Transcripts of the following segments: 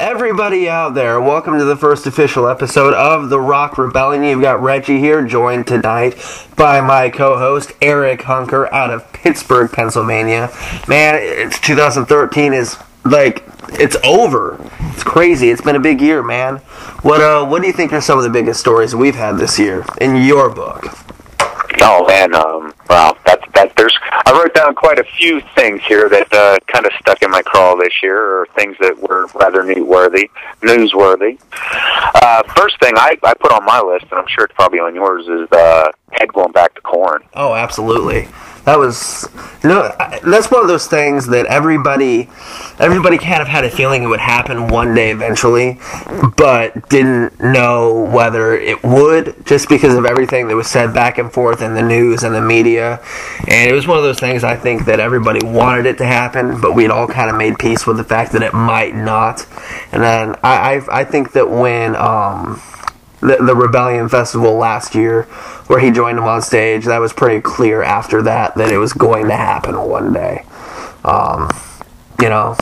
Everybody out there, welcome to the first official episode of The Rock Rebellion. You've got Reggie here, joined tonight by my co host, Eric Hunker, out of Pittsburgh, Pennsylvania. Man, it's 2013 is like, it's over. It's crazy. It's been a big year, man. What, uh, what do you think are some of the biggest stories we've had this year in your book? Oh man, um, wow, that's that. There's I wrote down quite a few things here that uh, kind of stuck in my crawl this year, or things that were rather newsworthy. Newsworthy. Uh, first thing I, I put on my list, and I'm sure it's probably on yours, is uh, Head going back to Korn. Oh, absolutely. That was you know that's one of those things that everybody everybody kind of had a feeling it would happen one day eventually, but didn't know whether it would just because of everything that was said back and forth in the news and the media. And it was one of those things I think that everybody wanted it to happen, but we'd all kind of made peace with the fact that it might not. And then I I, I think that when um, the, the Rebellion Festival last year, where he joined him on stage. That was pretty clear after that that it was going to happen one day. Um, you know.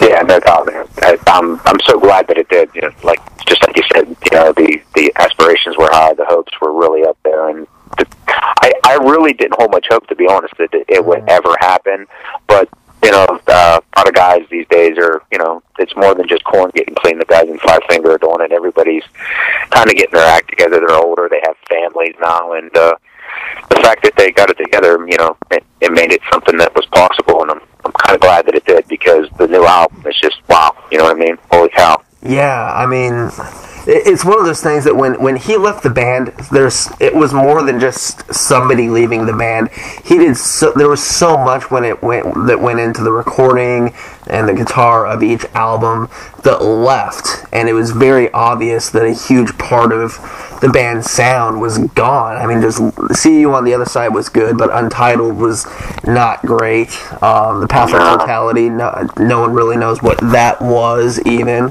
Yeah, no doubt. I, I'm I'm so glad that it did. You know, like just like you said, you know, the the aspirations were high, the hopes were really up there, and the, I I really didn't hold much hope to be honest that it would ever happen. But you know, uh, a lot of guys these days are, you know, it's more than just Korn getting clean. The guys in Five Finger are doing it. Everybody's kind of getting their act together. They're older. They have families now, and uh, the fact that they got it together, you know, it, it made it something that was possible. And I'm, I'm kind of glad that it did because the new album is just wow. You know what I mean? Holy cow! Yeah, I mean, it's one of those things that when when he left the band, there's it was more than just somebody leaving the band. He did so, there was so much when it went that went into the recording and the guitar of each album that left, and it was very obvious that a huge part of the band's sound was gone. I mean, just see you on the other side was good, but Untitled was not great. Um, the Path of Totality, no, no one really knows what that was even.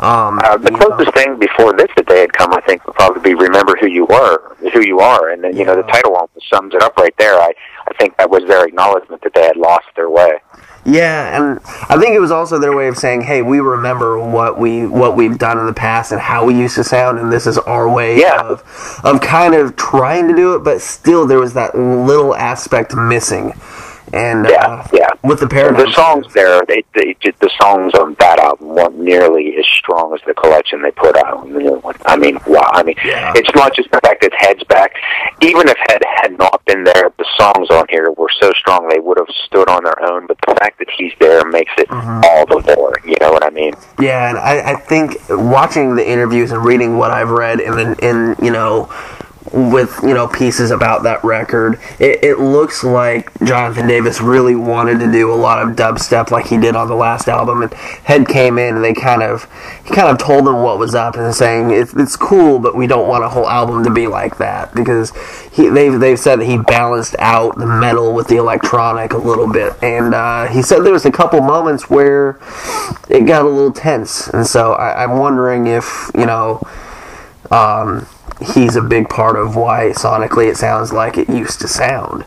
Um, uh, the closest know. thing before this that they had come, I think, would probably be "Remember Who You Were," who you are, and then you know the title almost sums it up right there. I I think that was their acknowledgement that they had lost their way. Yeah, and I think it was also their way of saying, "Hey, we remember what we what we've done in the past and how we used to sound, and this is our way yeah. of of kind of trying to do it, but still there was that little aspect missing." And yeah, uh, yeah. with the paradigm, the songs there, they, they the songs on that album weren't nearly as strong as the collection they put out on the new one. I mean, wow. I mean, yeah. it's not just the fact that Head's back. Even if Head had not been there, the songs on here were so strong they would have stood on their own. But the fact that he's there makes it mm-hmm. all the more. You know what I mean? Yeah, and I, I think watching the interviews and reading what I've read and in you know with you know pieces about that record. It, it, looks like Jonathan Davis really wanted to do a lot of dubstep like he did on the last album, and Head came in and they kind of he kind of told them what was up and saying it's, it's cool, but we don't want a whole album to be like that because he they've they've said that he balanced out the metal with the electronic a little bit, and uh, he said there was a couple moments where it got a little tense, and so I, I'm wondering if you know. Um, he's a big part of why sonically it sounds like it used to sound.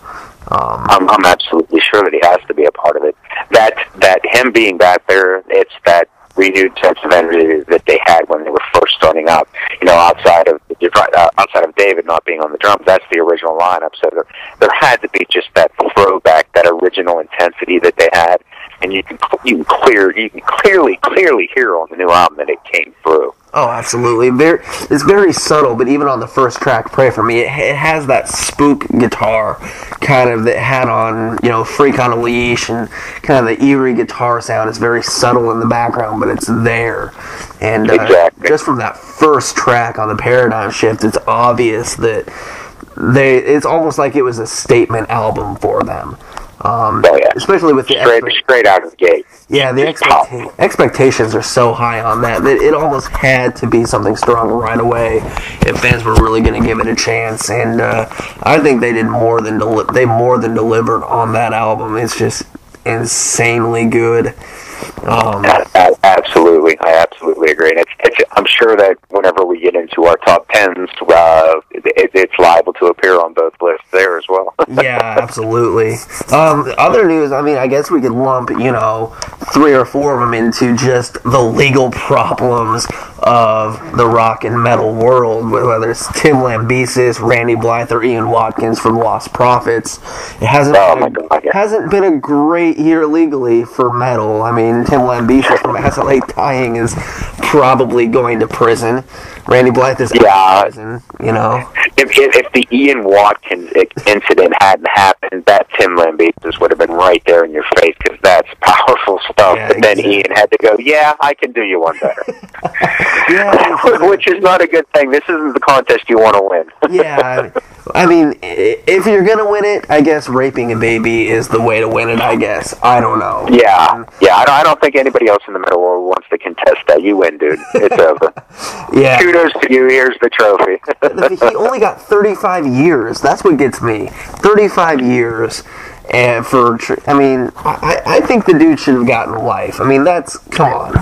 Um, I'm, I'm absolutely sure that he has to be a part of it. That that him being back there, it's that renewed sense of energy that they had when they were first starting out. You know, outside of uh, outside of David not being on the drums, that's the original lineup. So there there had to be just that throwback, that original intensity that they had, and you can you can clear you can clearly clearly hear on the new album that it came through. Oh, absolutely. Very, it's very subtle, but even on the first track, "Pray for Me," it, it has that spook guitar kind of that had on, you know, "Freak on a Leash" and kind of the eerie guitar sound. It's very subtle in the background, but it's there. And uh, exactly. just from that first track on the Paradigm Shift, it's obvious that they. It's almost like it was a statement album for them. Um, oh yeah, especially with the straight, straight out of the gate. Yeah, the expecta- expectations are so high on that that it almost had to be something strong right away if fans were really going to give it a chance. And uh, I think they did more than deli- they more than delivered on that album. It's just insanely good. Um, absolutely, I absolutely agree. And it's, it's, I'm sure that whenever we get into our top tens, uh, it, it's liable to appear on both lists there as well. yeah, absolutely. Um, other news, I mean, I guess we could lump, you know, three or four of them into just the legal problems of the rock and metal world, whether it's Tim Lambesis, Randy Blythe, or Ian Watkins from Lostprophets. It hasn't Oh, been a, God, yeah. hasn't been a great year legally for metal. I mean, Tim Lambesis from SLA Dying is probably going to prison. Randy Blythe is Yeah. prison, you know. if, if, if the Ian Watkins incident hadn't happened, that Tim Lambesis would have been right there in your face because that's powerful stuff. Yeah, but then exactly. Ian had to go, yeah, I can do you one better. Yeah, Which is not a good thing. This isn't the contest you want to win. yeah, I mean, i- mean, if you're gonna win it, I guess raping a baby is the way to win it. I guess I don't know. Yeah, um, yeah. I don't, I don't think anybody else in the middle world wants to contest that. You win, dude. It's over. yeah. Kudos to you. Here's the trophy. he only got 35 years. That's what gets me. 35 years. And for, I mean, I, I think the dude should have gotten life. I mean, that's, come on.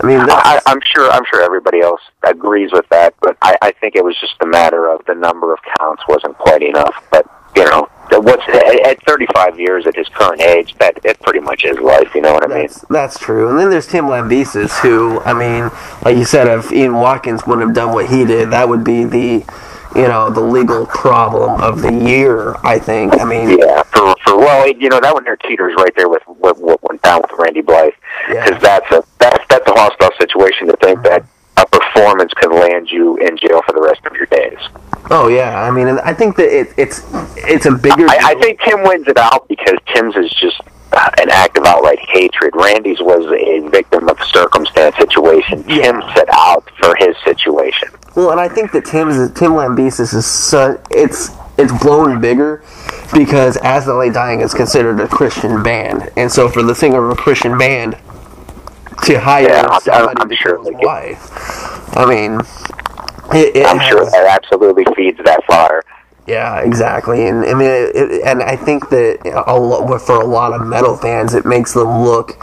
I mean, uh, I, that's, I'm sure. I'm sure everybody else agrees with that, but I, I think it was just a matter of the number of counts wasn't quite enough. But you know, that what's at, at 35 years at his current age, that it pretty much is life. You know what I mean? that's, that's true. And then there's Tim Lambesis, who, I mean, like you said, if Ian Watkins wouldn't have done what he did, that would be the, you know, the legal problem of the year, I think. I mean, Yeah. For for well, you know that one there teeters right there with what, went down with Randy Blythe, because that's that's that's a hostile situation to think that a performance can land you in jail for the rest of your days. oh, yeah. I mean, and I think that it, it's, it's a bigger I, I think Tim wins it out because Tim's is just uh, an act of outright hatred. Randy's was a victim of circumstance situation. Tim set out for his situation. Well, and I think that Tim's Tim Lambesis is so it's it's blown bigger because As I Lay Dying is considered a Christian band, and so for the singer of a Christian band to hire Yeah, I'm- somebody I'm to sure wife, I mean, it, it I'm sure has- that absolutely feeds that fire. yeah, exactly, and I mean, it, it, and I think that a lot, for a lot of metal fans, it makes them look.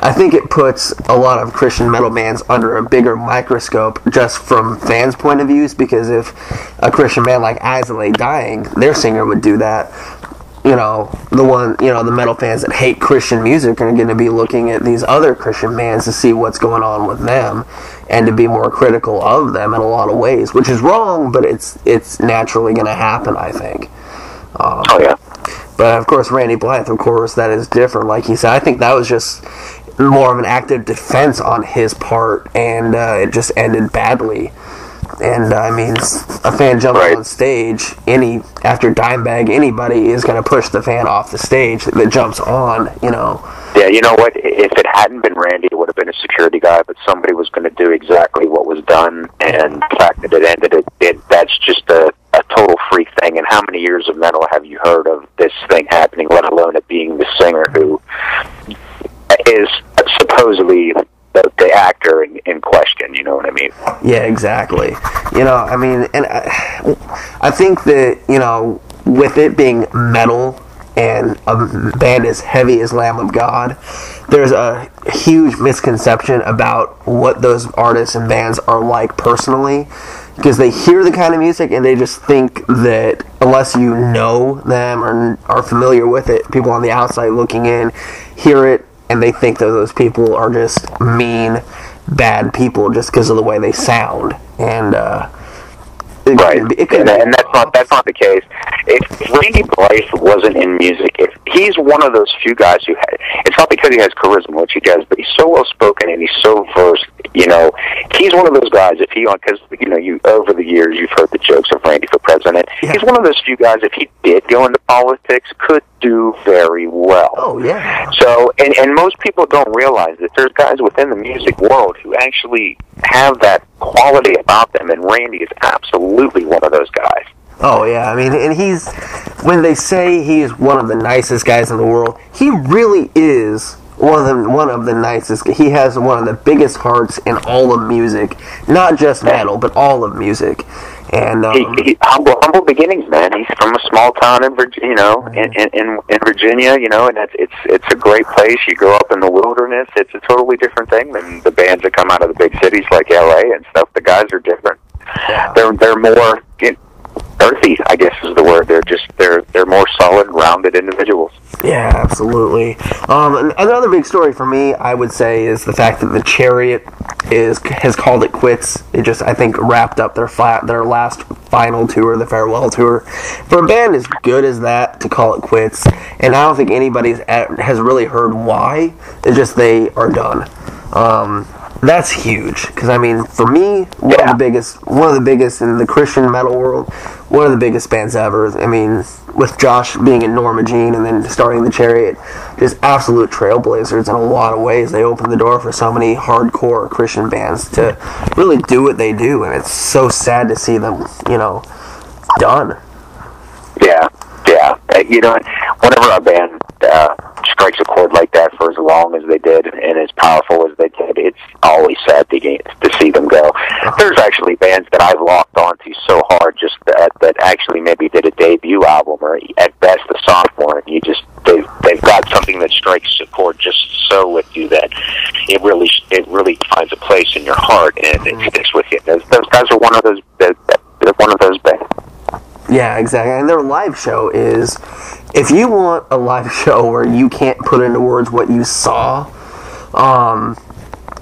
I think it puts a lot of Christian metal bands under a bigger microscope just from fans' point of views. Because if a Christian band like As I Dying, their singer would do that, you know, the one, you know, the metal fans that hate Christian music are going to be looking at these other Christian bands to see what's going on with them and to be more critical of them in a lot of ways, which is wrong, but it's it's naturally going to happen, I think. Oh yeah. But of course, Randy Blythe, of course, that is different. Like he said, I think that was just more of an active defense on his part, and uh, it just ended badly. And uh, I mean, a fan jumping Right. on stage, any after Dimebag, anybody is going to push the fan off the stage that jumps on. You know, Yeah, you know what? If it hadn't been Randy, it would have been a security guy, but somebody was going to do exactly what was done, and the fact that it ended, it, it that's just a, a total freak thing. And how many years of metal have you heard of this thing happening, let alone it being the singer who is supposedly the, the actor in, in question? You know what I mean? Yeah, exactly. You know, I mean, and I, I think that you know, with it being metal and a band as heavy as Lamb of God, there's a huge misconception about what those artists and bands are like personally. Because they hear the kind of music and they just think that unless you know them or are familiar with it, people on the outside looking in hear it and they think that those people are just mean, bad people just because of the way they sound. And uh, it Right, it could and, be and that's not that's not the case. If Randy Blythe wasn't in music, if he's one of those few guys who had, it's not because he has charisma, which he does, but he's so well spoken and he's so versed. You know, he's one of those guys. If he, on because you know, you over the years you've heard the jokes of Randy for president. Yeah. He's one of those few guys. If he did go into politics, could do very well. Oh yeah. So, and, and most people don't realize that there's guys within the music world who actually have that quality about them, and Randy is absolutely one of those guys. Oh yeah, I mean, and he's when they say he's one of the nicest guys in the world, he really is one of the one of the nicest. He has one of the biggest hearts in all of music, not just metal, but all of music. And um, he, he, humble, humble beginnings, man. He's from a small town in Virginia, you know, in, in in in Virginia, you know, and it's it's it's a great place. You grow up in the wilderness. It's a totally different thing than the bands that come out of the big cities like L.A. and stuff. The guys are different. yeah. They're they're more you know, earthy, I guess is the word. They're just they're they're more solid, rounded individuals. Yeah, absolutely. Um, another big story for me, I would say, is the fact that the Chariot is has called it quits. It just, I think, wrapped up their flat their last final tour, the farewell tour. For a band as good as that to call it quits, and I don't think anybody's at, has really heard why. It's just they are done. Um, that's huge because I mean, for me, one Yeah. of the biggest, one of the biggest in the Christian metal world, one of the biggest bands ever. I mean, with Josh being in Norma Jean and then starting the Chariot, just absolute trailblazers in a lot of ways. They opened the door for so many hardcore Christian bands to really do what they do, and it's so sad to see them, you know, done. Yeah, yeah. Uh, You know, whenever a band uh, strikes a chord like that for as long as they did and as powerful as they did, it's always sad to, get, to see them go. There's actually bands that I've locked onto so hard just that that actually maybe did a debut album or at best a sophomore, and you just they've they've got something that strikes a chord just so with you that it really it really finds a place in your heart and it sticks with you. Those, those guys are one of those. They're they're one of those bands. Yeah, exactly. And their live show is if you want a live show where you can't put into words what you saw, um,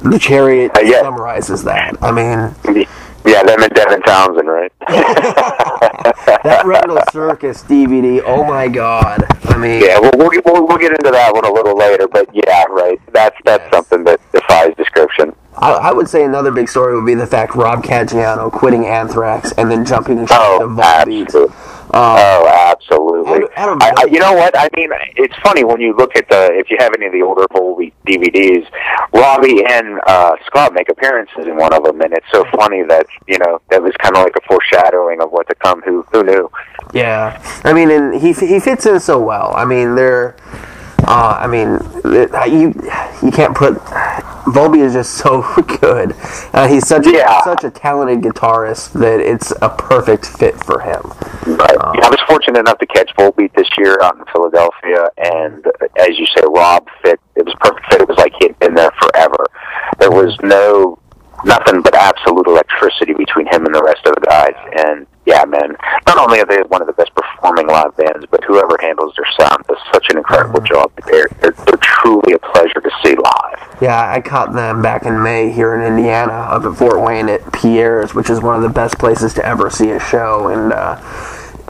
the Chariot Uh, yeah. summarizes that. I mean, Yeah, them and Devin Townsend, right? that Retinal Circus DVD. Oh my God! I mean, yeah, we'll, we'll we'll we'll get into that one a little later, but yeah, right. That's that's Yes. something that defies description. I, I would say another big story would be the fact Rob Caggiano quitting Anthrax and then jumping into to Oh, Volbeat. absolutely. Um, Oh, absolutely. Out of- out of I, I, you know what? I mean, it's funny when you look at the if you have any of the older Volbeat DVDs, Robbie and uh, Scott make appearances in one of them, and it's so funny that you know that was kind of like a foreshadowing of what to come. Who who knew? Yeah, I mean, and he he fits in so well. I mean, they're, uh, I mean, it, you you can't put. Volbeat is just so good. Uh, he's such a, Yeah. such a talented guitarist that it's a perfect fit for him. Right. Yeah, I was fortunate enough to catch Volbeat this year out in Philadelphia, and uh, as you say, Rob fit. It was a perfect fit. It was like he'd been there forever. There was no nothing but absolute electricity between him and the rest of the guys. And yeah, man, not only are they one of the best performing live bands, but whoever handles their sound does such an incredible job. They're, they're they're truly a pleasure to see live. Yeah, I caught them back in May here in Indiana, up at Fort Wayne at Piere's, which is one of the best places to ever see a show, and uh,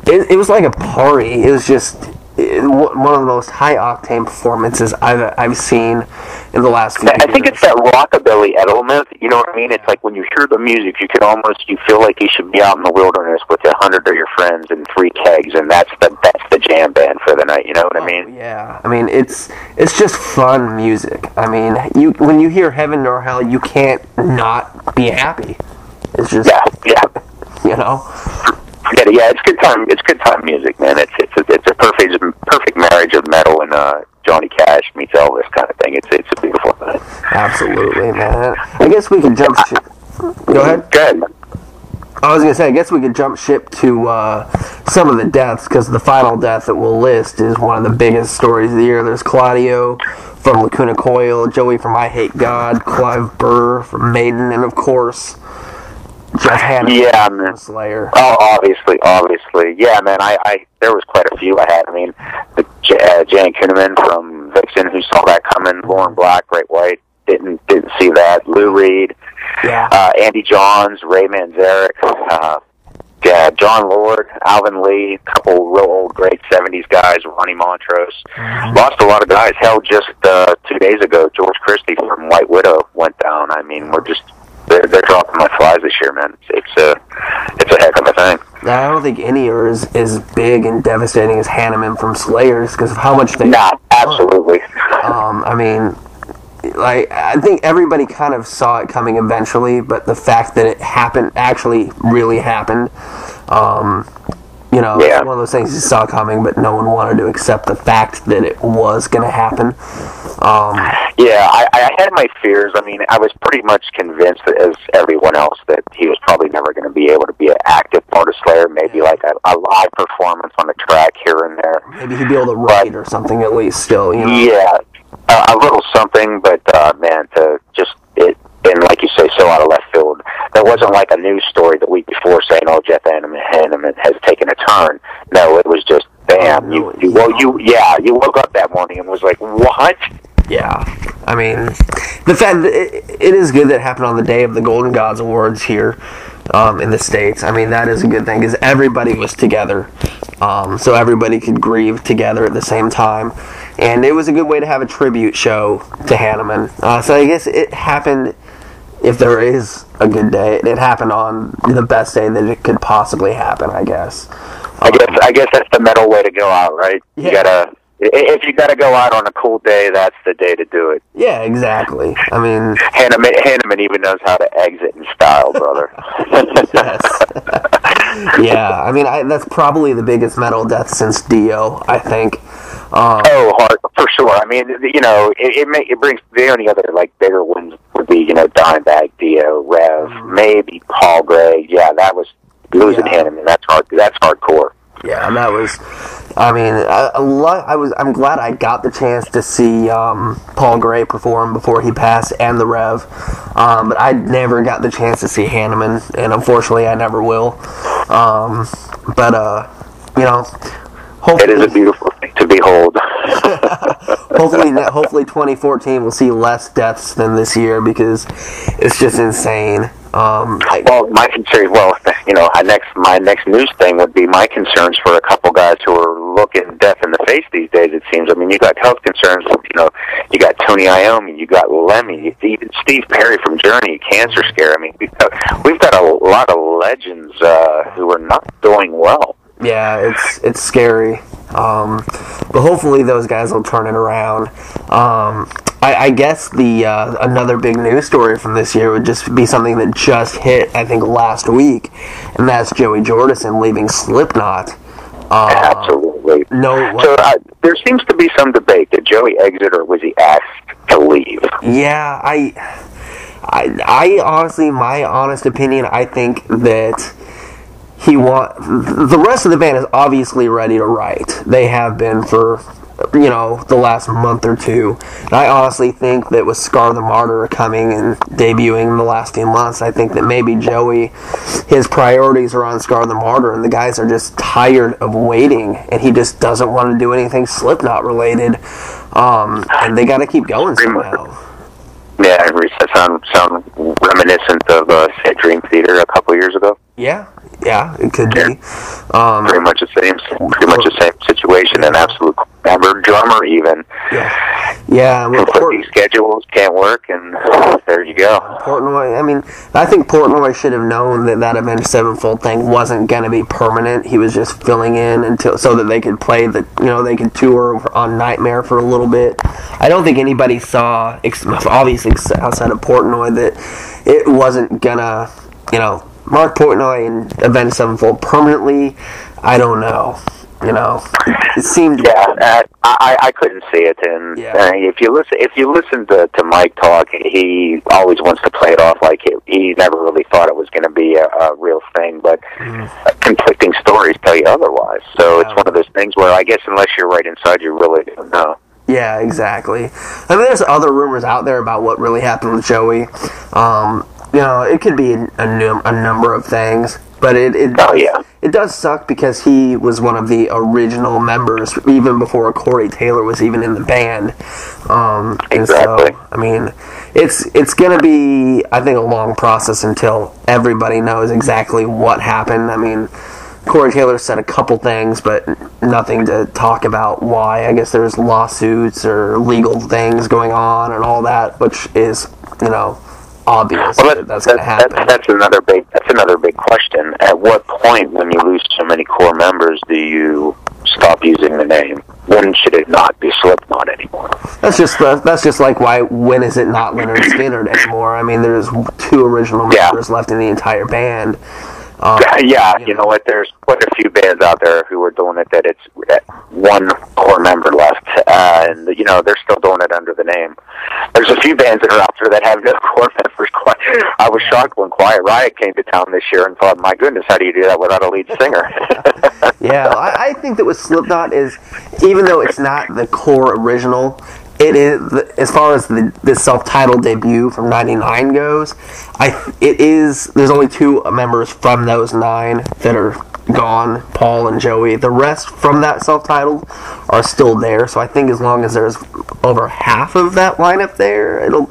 it, it was like a party. It was just one of the most high octane performances I've I've seen in the last few. I think it's that rockabilly element. You know what I mean? It's like when you hear the music, you can almost you feel like you should be out in the wilderness with a hundred of your friends and three kegs, and that's the that's the jam band for the night. You know what I oh, mean? Yeah, I mean it's it's just fun music. I mean, you when you hear Heaven nor Hell, you can't not be happy. It's just Yeah, yeah. you know. Forget it. Yeah, it's good time. It's good time music, man. It's it's a, it's a perfect perfect marriage of metal and uh, Johnny Cash meets Elvis kind of thing. It's it's a beautiful thing. Absolutely, man. I guess we can jump ship. Go ahead. Good. I was gonna say, I guess we could jump ship to uh, some of the deaths because the final death that we'll list is one of the biggest stories of the year. There's Claudio from Lacuna Coil, Joey from I Hate God, Clive Burr from Maiden, and of course Jeff Hanneman Yeah, man. Slayer. Oh, obviously, obviously, yeah, man. I, I there was quite a few I had. I mean, the uh, Jan Kuehnemund from Vixen, who saw that coming. Lauren Black, Great White, didn't didn't see that. Lou Reed, Yeah. uh, Andy Johns, Ray Manzarek, uh, yeah, Jon Lord, Alvin Lee, a couple real old great '70s guys. Ronnie Montrose, lost a lot of guys. Hell, just uh, two days ago, George Christie from White Widow went down. I mean, we're just they're they're dropping like flies this year, man. It's, a it's a heck of a thing. I don't think any are as, as big and devastating as Hanneman from Slayers because of how much they. Nah, absolutely. Um, I mean, like I think everybody kind of saw it coming eventually, but the fact that it happened actually really happened, um, you know, Yeah. one of those things you saw coming, but no one wanted to accept the fact that it was going to happen. Um, Yeah, I, I had my fears. I mean, I was pretty much convinced, as everyone else, that he was probably never going to be able to be an active part of Slayer. Maybe like a, a live performance on the track here and there. maybe he'd be able to write or something at least. Still, you know. Yeah, a, a little something, but uh, man, to just it and like you say, so out of There wasn't like a news story the week before saying, "Oh, Jeff Hanneman, has taken a turn." No, it was just bam. Oh, You, really? you well, you yeah, you woke up that morning and was like, "What?" Yeah, I mean, the fact that it, it is good that it happened on the day of the Golden Gods Awards here um, in the states. I mean, that is a good thing because everybody was together, um, so everybody could grieve together at the same time, and it was a good way to have a tribute show to Hanneman. Uh, so I guess it happened. If there is a good day, it happened on the best day that it could possibly happen. I guess. I guess I guess that's the metal way to go out, right? Yeah. You gotta if you gotta go out on a cool day, that's the day to do it. Yeah, exactly. I mean, Hanneman, Hanneman even knows how to exit in style, brother. yes. yeah, I mean, I, that's probably the biggest metal death since Dio. I think. Um, Oh, hard for sure. I mean, you know, it it, may, it brings the only other like bigger ones would be you know Dimebag, Dio, Rev, maybe Paul Gray. Yeah, that was losing Yeah. him. That's hard. That's hardcore. Yeah, and that was. I mean, a lot. I was. I'm glad I got the chance to see um, Paul Gray perform before he passed, and the Rev. Um, but I never got the chance to see Hanneman, and unfortunately, I never will. Um, but uh, you know, It is a beautiful thing to behold. hopefully, hopefully, 2014 will see less deaths than this year because it's just insane. Um, I- Well, my concern, well, you know, I next my next news thing would be my concerns for a couple guys who are looking death in the face these days. It seems. I mean, you got health concerns. You know, you got Tony Iommi, you got Lemmy, even Steve Perry from Journey, cancer scare. I mean, we've got, we've got a lot of legends uh, who are not doing well. Yeah, it's it's scary. Um, but hopefully those guys will turn it around. Um, I, I guess the uh, another big news story from this year would just be something that just hit I think last week, and that's Joey Jordison leaving Slipknot. Uh, Absolutely. no, So uh, there seems to be some debate. that Joey exit or was he asked to leave? Yeah, I, I, I honestly, my honest opinion, I think that he want the rest of the band is obviously ready to write. They have been for you know the last month or two. And I honestly think that with Scar the Martyr coming and debuting in the last few months, I think that maybe Joey, his priorities are on Scar the Martyr, and the guys are just tired of waiting, and he just doesn't want to do anything Slipknot related. Um, and they got to keep going somehow. Yeah, it re- sound sound reminiscent of uh, Dream Theater a couple years ago. Yeah, yeah, it could be. Um, Pretty much the same, pretty much the same situation. An absolute member drummer even yeah, yeah. Well, Port- schedules can't work, and there you go. Portnoy. I mean, I think Portnoy should have known that that Avenged Sevenfold thing wasn't going to be permanent. He was just filling in until so that they could play the, you know, they could tour on Nightmare for a little bit. I don't think anybody saw, obviously outside of Portnoy, that it wasn't gonna, you know, Mark Portnoy and Avenged Sevenfold permanently. I don't know. You know, it seemed. Yeah, uh, I I couldn't see it, and Yeah. uh, if you listen if you listen to to Mike talk, he always wants to play it off like it, he never really thought it was going to be a, a real thing, but uh, conflicting stories tell you otherwise. So Yeah. it's one of those things where I guess unless you're right inside, you really don't know. Yeah, exactly. I mean, there's other rumors out there about what really happened with Joey. Um, you know, it could be a, num- a number of things, but it it, Oh, yeah. it does suck because he was one of the original members even before Corey Taylor was even in the band. Um, and Exactly. so, I mean, it's it's gonna be I think a long process until everybody knows exactly what happened. I mean. Corey Taylor said a couple things, but nothing to talk about why. I guess there's lawsuits or legal things going on and all that, which is, you know, obvious Well, that that's going to that's, happen. that's another big that's another big question. At what point, when you lose so many core members, do you stop using the name? When should it not be Slipknot anymore? That's just that's just like why when is it not Lynyrd Skynyrd anymore? I mean, there's two original Yeah. members left in the entire band. Um, yeah, you know. know what? There's quite a few bands out there who are doing it that it's one core member left, uh, and you know they're still doing it under the name. There's a few bands that are out there that have no core members. Quite, I was shocked when Quiet Riot came to town this year and thought, "My goodness, how do you do that without a lead singer?" Yeah, I, I think that with Slipknot is, even though it's not the core original, it is as far as the, the self-titled debut from '99 goes. I it is. There's only two members from those nine that are gone, Paul and Joey. The rest from that self-titled are still there. So I think as long as there's over half of that lineup there, it'll.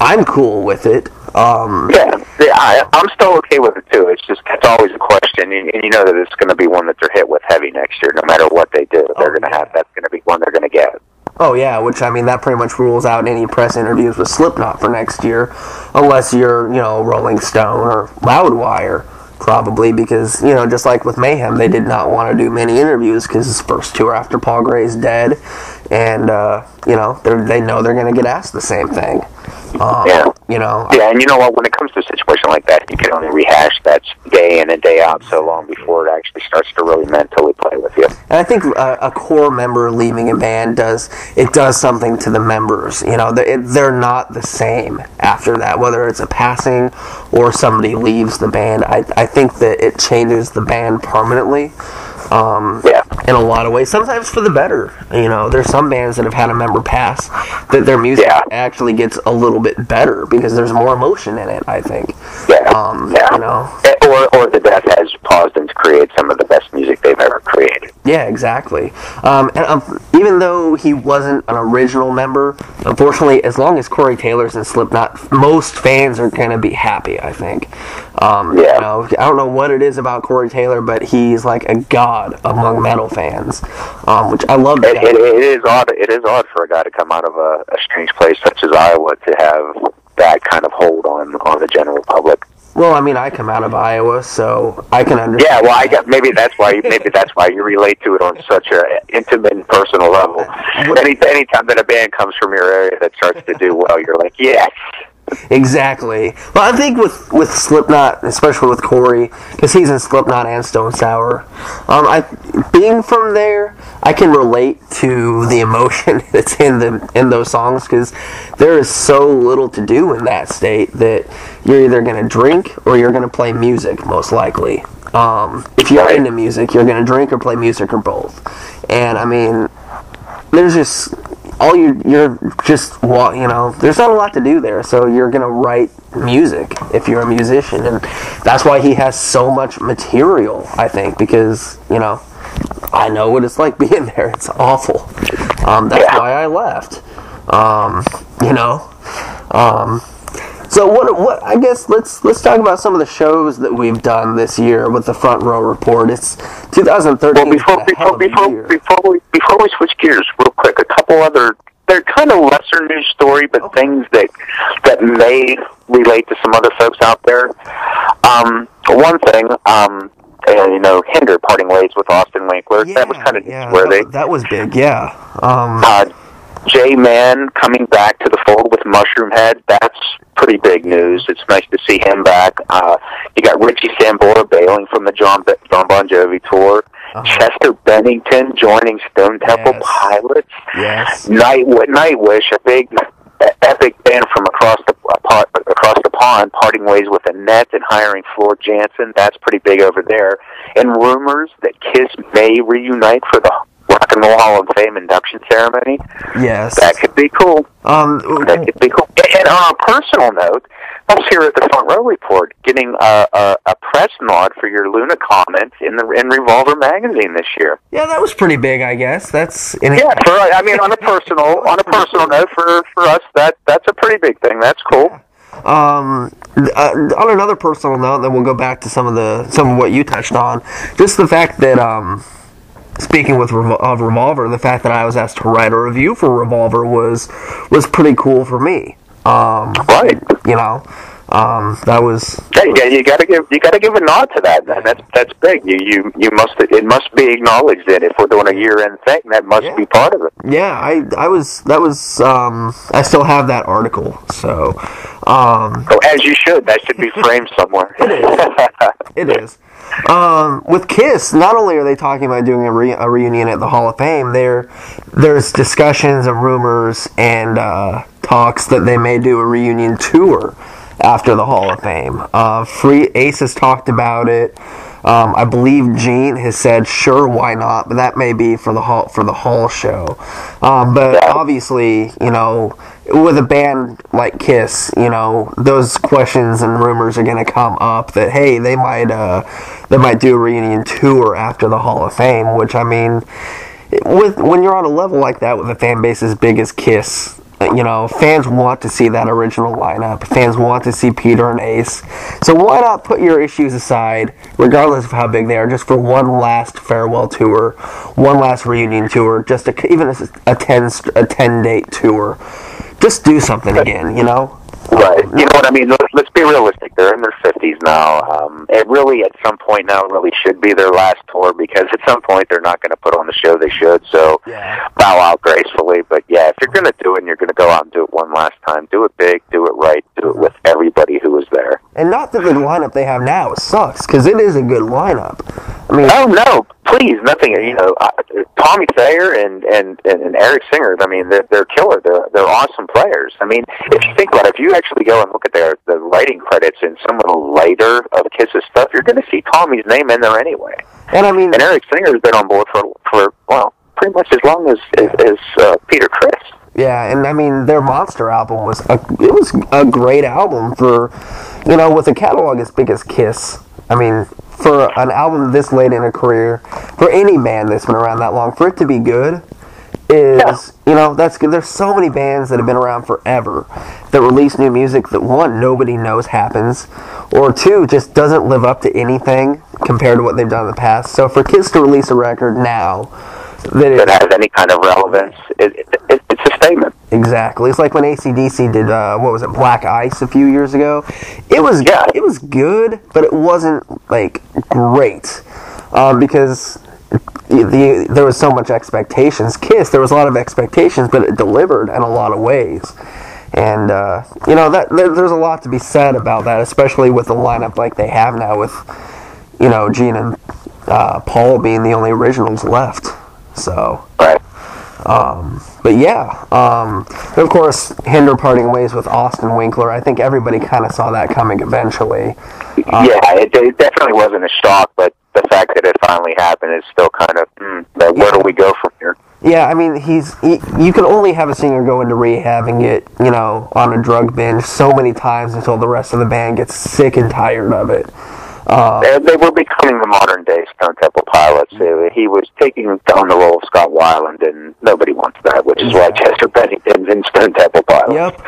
I'm cool with it. Um, Yeah, yeah I, I'm still okay with it too. It's just it's always a question, and, and you know that it's going to be one that they're hit with heavy next year. No matter what they do, they're going to have that's going to be one they're going to get. Oh yeah, which I mean that pretty much rules out any press interviews with Slipknot for next year, unless you're you know Rolling Stone or Loudwire, probably because you know just like with Mayhem, they did not want to do many interviews because his first tour after Paul Gray's dead, and uh, you know they they know they're gonna get asked the same thing. Um, Yeah. You know. Yeah, and you know what? When it comes to a situation like that, you can only rehash that day in and day out so long before it actually starts to really mentally play with you. And I think a, a core member leaving a band does it does something to the members. You know, they're, it- they're not the same after that. Whether it's a passing or somebody leaves the band, I I think that it changes the band permanently. Um, Yeah. in a lot of ways, sometimes for the better. You know, there's some bands that have had a member pass that their music Yeah. actually gets a little bit better because there's more emotion in it. I think. Yeah. Um, yeah. you know. Eh, Or, or the death has paused them to create some of the best music they've ever created. Yeah, exactly. Um, and um, even though he wasn't an original member, unfortunately, as long as Corey Taylor's in Slipknot, most fans are gonna be happy. I think. Um, Yeah. You know, I don't know what it is about Corey Taylor, but he's like a god among metal fans, um, which I love. It, it, it is odd. It is odd for a guy to come out of a, a strange place such as Iowa to have that kind of hold on on the general public. Well, I mean, I come out of Iowa, so I can understand. Yeah, well, I got maybe that's why maybe that's why you relate to it on such a intimate and personal level. Uh, Any anytime that a band comes from your area that starts to do well, you're like, yes, Exactly. Well, I think with with Slipknot, especially with Corey, because he's in Slipknot and Stone Sour. Um, I being from there, I can relate to the emotion that's in the in those songs because there is so little to do in that state that you're either gonna drink or you're gonna play music, most likely. Um, if you're into music, you're gonna drink or play music or both. And I mean, there's just all you you're just wa- you know there's not a lot to do there so you're gonna write music if you're a musician and that's why he has so much material i think because you know i know what it's like being there. It's awful. Um, that's Yeah. why i left. Um, you know um, so what what I guess let's let's talk about some of the shows that we've done this year with the front row report. It's 2013. Well, before before before before we before we switch gears, real quick, a couple other they're kind of lesser news story, but things that that may relate to some other folks out there. Um, one thing, um, uh, you know, Hinder parting ways with Austin Winkler. Yeah, that was kind of yeah, where that, they. that was big. Yeah. Um, Uh, J Mann coming back to the fold with Mushroomhead. That's pretty big news. It's nice to see him back. Uh, you got Richie Sambora bailing from the John, John Bon Jovi tour. Uh-huh. Chester Bennington joining Stone Temple Yes. Pilots. yes. Night Nightwish, a big epic band from across the uh, across the pond, parting ways with Anette and hiring Floor Jansen. That's pretty big over there. And rumors that Kiss may reunite for the Rock and Roll Hall of Fame induction ceremony. Yes. That could be cool. Um, That could be cool. And on a personal note, us here at the Front Row Report getting a, a, a press nod for your Luna comments in the in Revolver magazine this year. yeah, that was pretty big. I guess that's in Yeah, for I mean on a personal on a personal note for for us that that's a pretty big thing. That's cool. Um, uh, on another personal note, then we'll go back to some of the some of what you touched on. Just the fact that um, speaking with of Revolver, the fact that I was asked to write a review for Revolver was was pretty cool for me. Um, Right. you know, Um, that was Yeah, you, you gotta give you gotta give a nod to that, and that's that's big. You you you must it must be acknowledged that if we're doing a year end thing, that must Yeah. be part of it. yeah. I I was that was um, I still have that article. So um, So as you should, that should be framed somewhere. It is. Um, with Kiss, not only are they talking about doing a, re- a reunion at the Hall of Fame, there there's discussions and rumors and uh, talks that they may do a reunion tour after the Hall of Fame. Uh, Free Ace has talked about it. Um, I believe Gene has said, "Sure, why not?" But that may be for the hall for the Hall show. Um, but obviously, you know, with a band like Kiss, you know, those questions and rumors are going to come up that hey, they might uh, they might do a reunion tour after the Hall of Fame. Which I mean, with when you're on a level like that with a fan base as big as Kiss. You know, fans want to see that original lineup. Fans want to see Peter and Ace. So why not put your issues aside, regardless of how big they are, just for one last farewell tour, one last reunion tour, just a, even a, a ten a ten date tour. Just do something again, you know. Right. You know what I mean? Let's be realistic. They're in their fifties now. Um, it really, at some point now, really should be their last tour because at some point they're not going to put on the show they should. So Yeah. bow out gracefully. But yeah, if you're going to do it, and you're going to go out and do it one last time. Do it big. Do it right. Do it with everybody who was there. And not the lineup they have now It sucks, because it is a good lineup. I mean, Oh no, please, nothing. You know, uh, Tommy Thayer and, and and and Eric Singer. I mean, they're they're killer. They're they're awesome players. I mean, if you think about it, if you actually go and look at their the writing credits in some of the later of Kiss's stuff, you're going to see Tommy's name in there anyway. and I mean, And Eric Singer's been on board for for well, pretty much as long as as, as uh, Peter Criss. Yeah, and I mean their Monster album was a it was a great album for you know with a catalog as big as Kiss. I mean for an album this late in a career for any band that's been around that long for it to be good is you know that's good. There's so many bands that have been around forever that release new music that one nobody knows happens or two just doesn't live up to anything compared to what they've done in the past. So for Kiss to release a record now that it, That has any kind of relevance, it, it, it, it's a statement. Exactly. It's like when ACDC did uh, what was it, Black Ice a few years ago. It was Yeah. it was good, but it wasn't like great um, because the, the there was so much expectations. Kiss, there was a lot of expectations, but it delivered in a lot of ways. And uh, you know that there, there's a lot to be said about that, especially with the lineup like they have now, with you know Gene and uh, Paul being the only originals left. So. Right. But yeah, um, of course, Hinder parting ways with Austin Winkler. I think everybody kind of saw that coming eventually. yeah, it, it definitely wasn't a shock, but the fact that it finally happened is still kind of, mm, like, where do we go from here? Yeah, I mean, he's he, you can only have a singer go into rehab and get you know on a drug binge so many times until the rest of the band gets sick and tired of it. Uh, They, they were becoming the modern day Stone Temple Pilots. He was taking on the role of Scott Weiland, and nobody wants that, which is why Chester Bennington's in Stone Temple Pilots. Yep.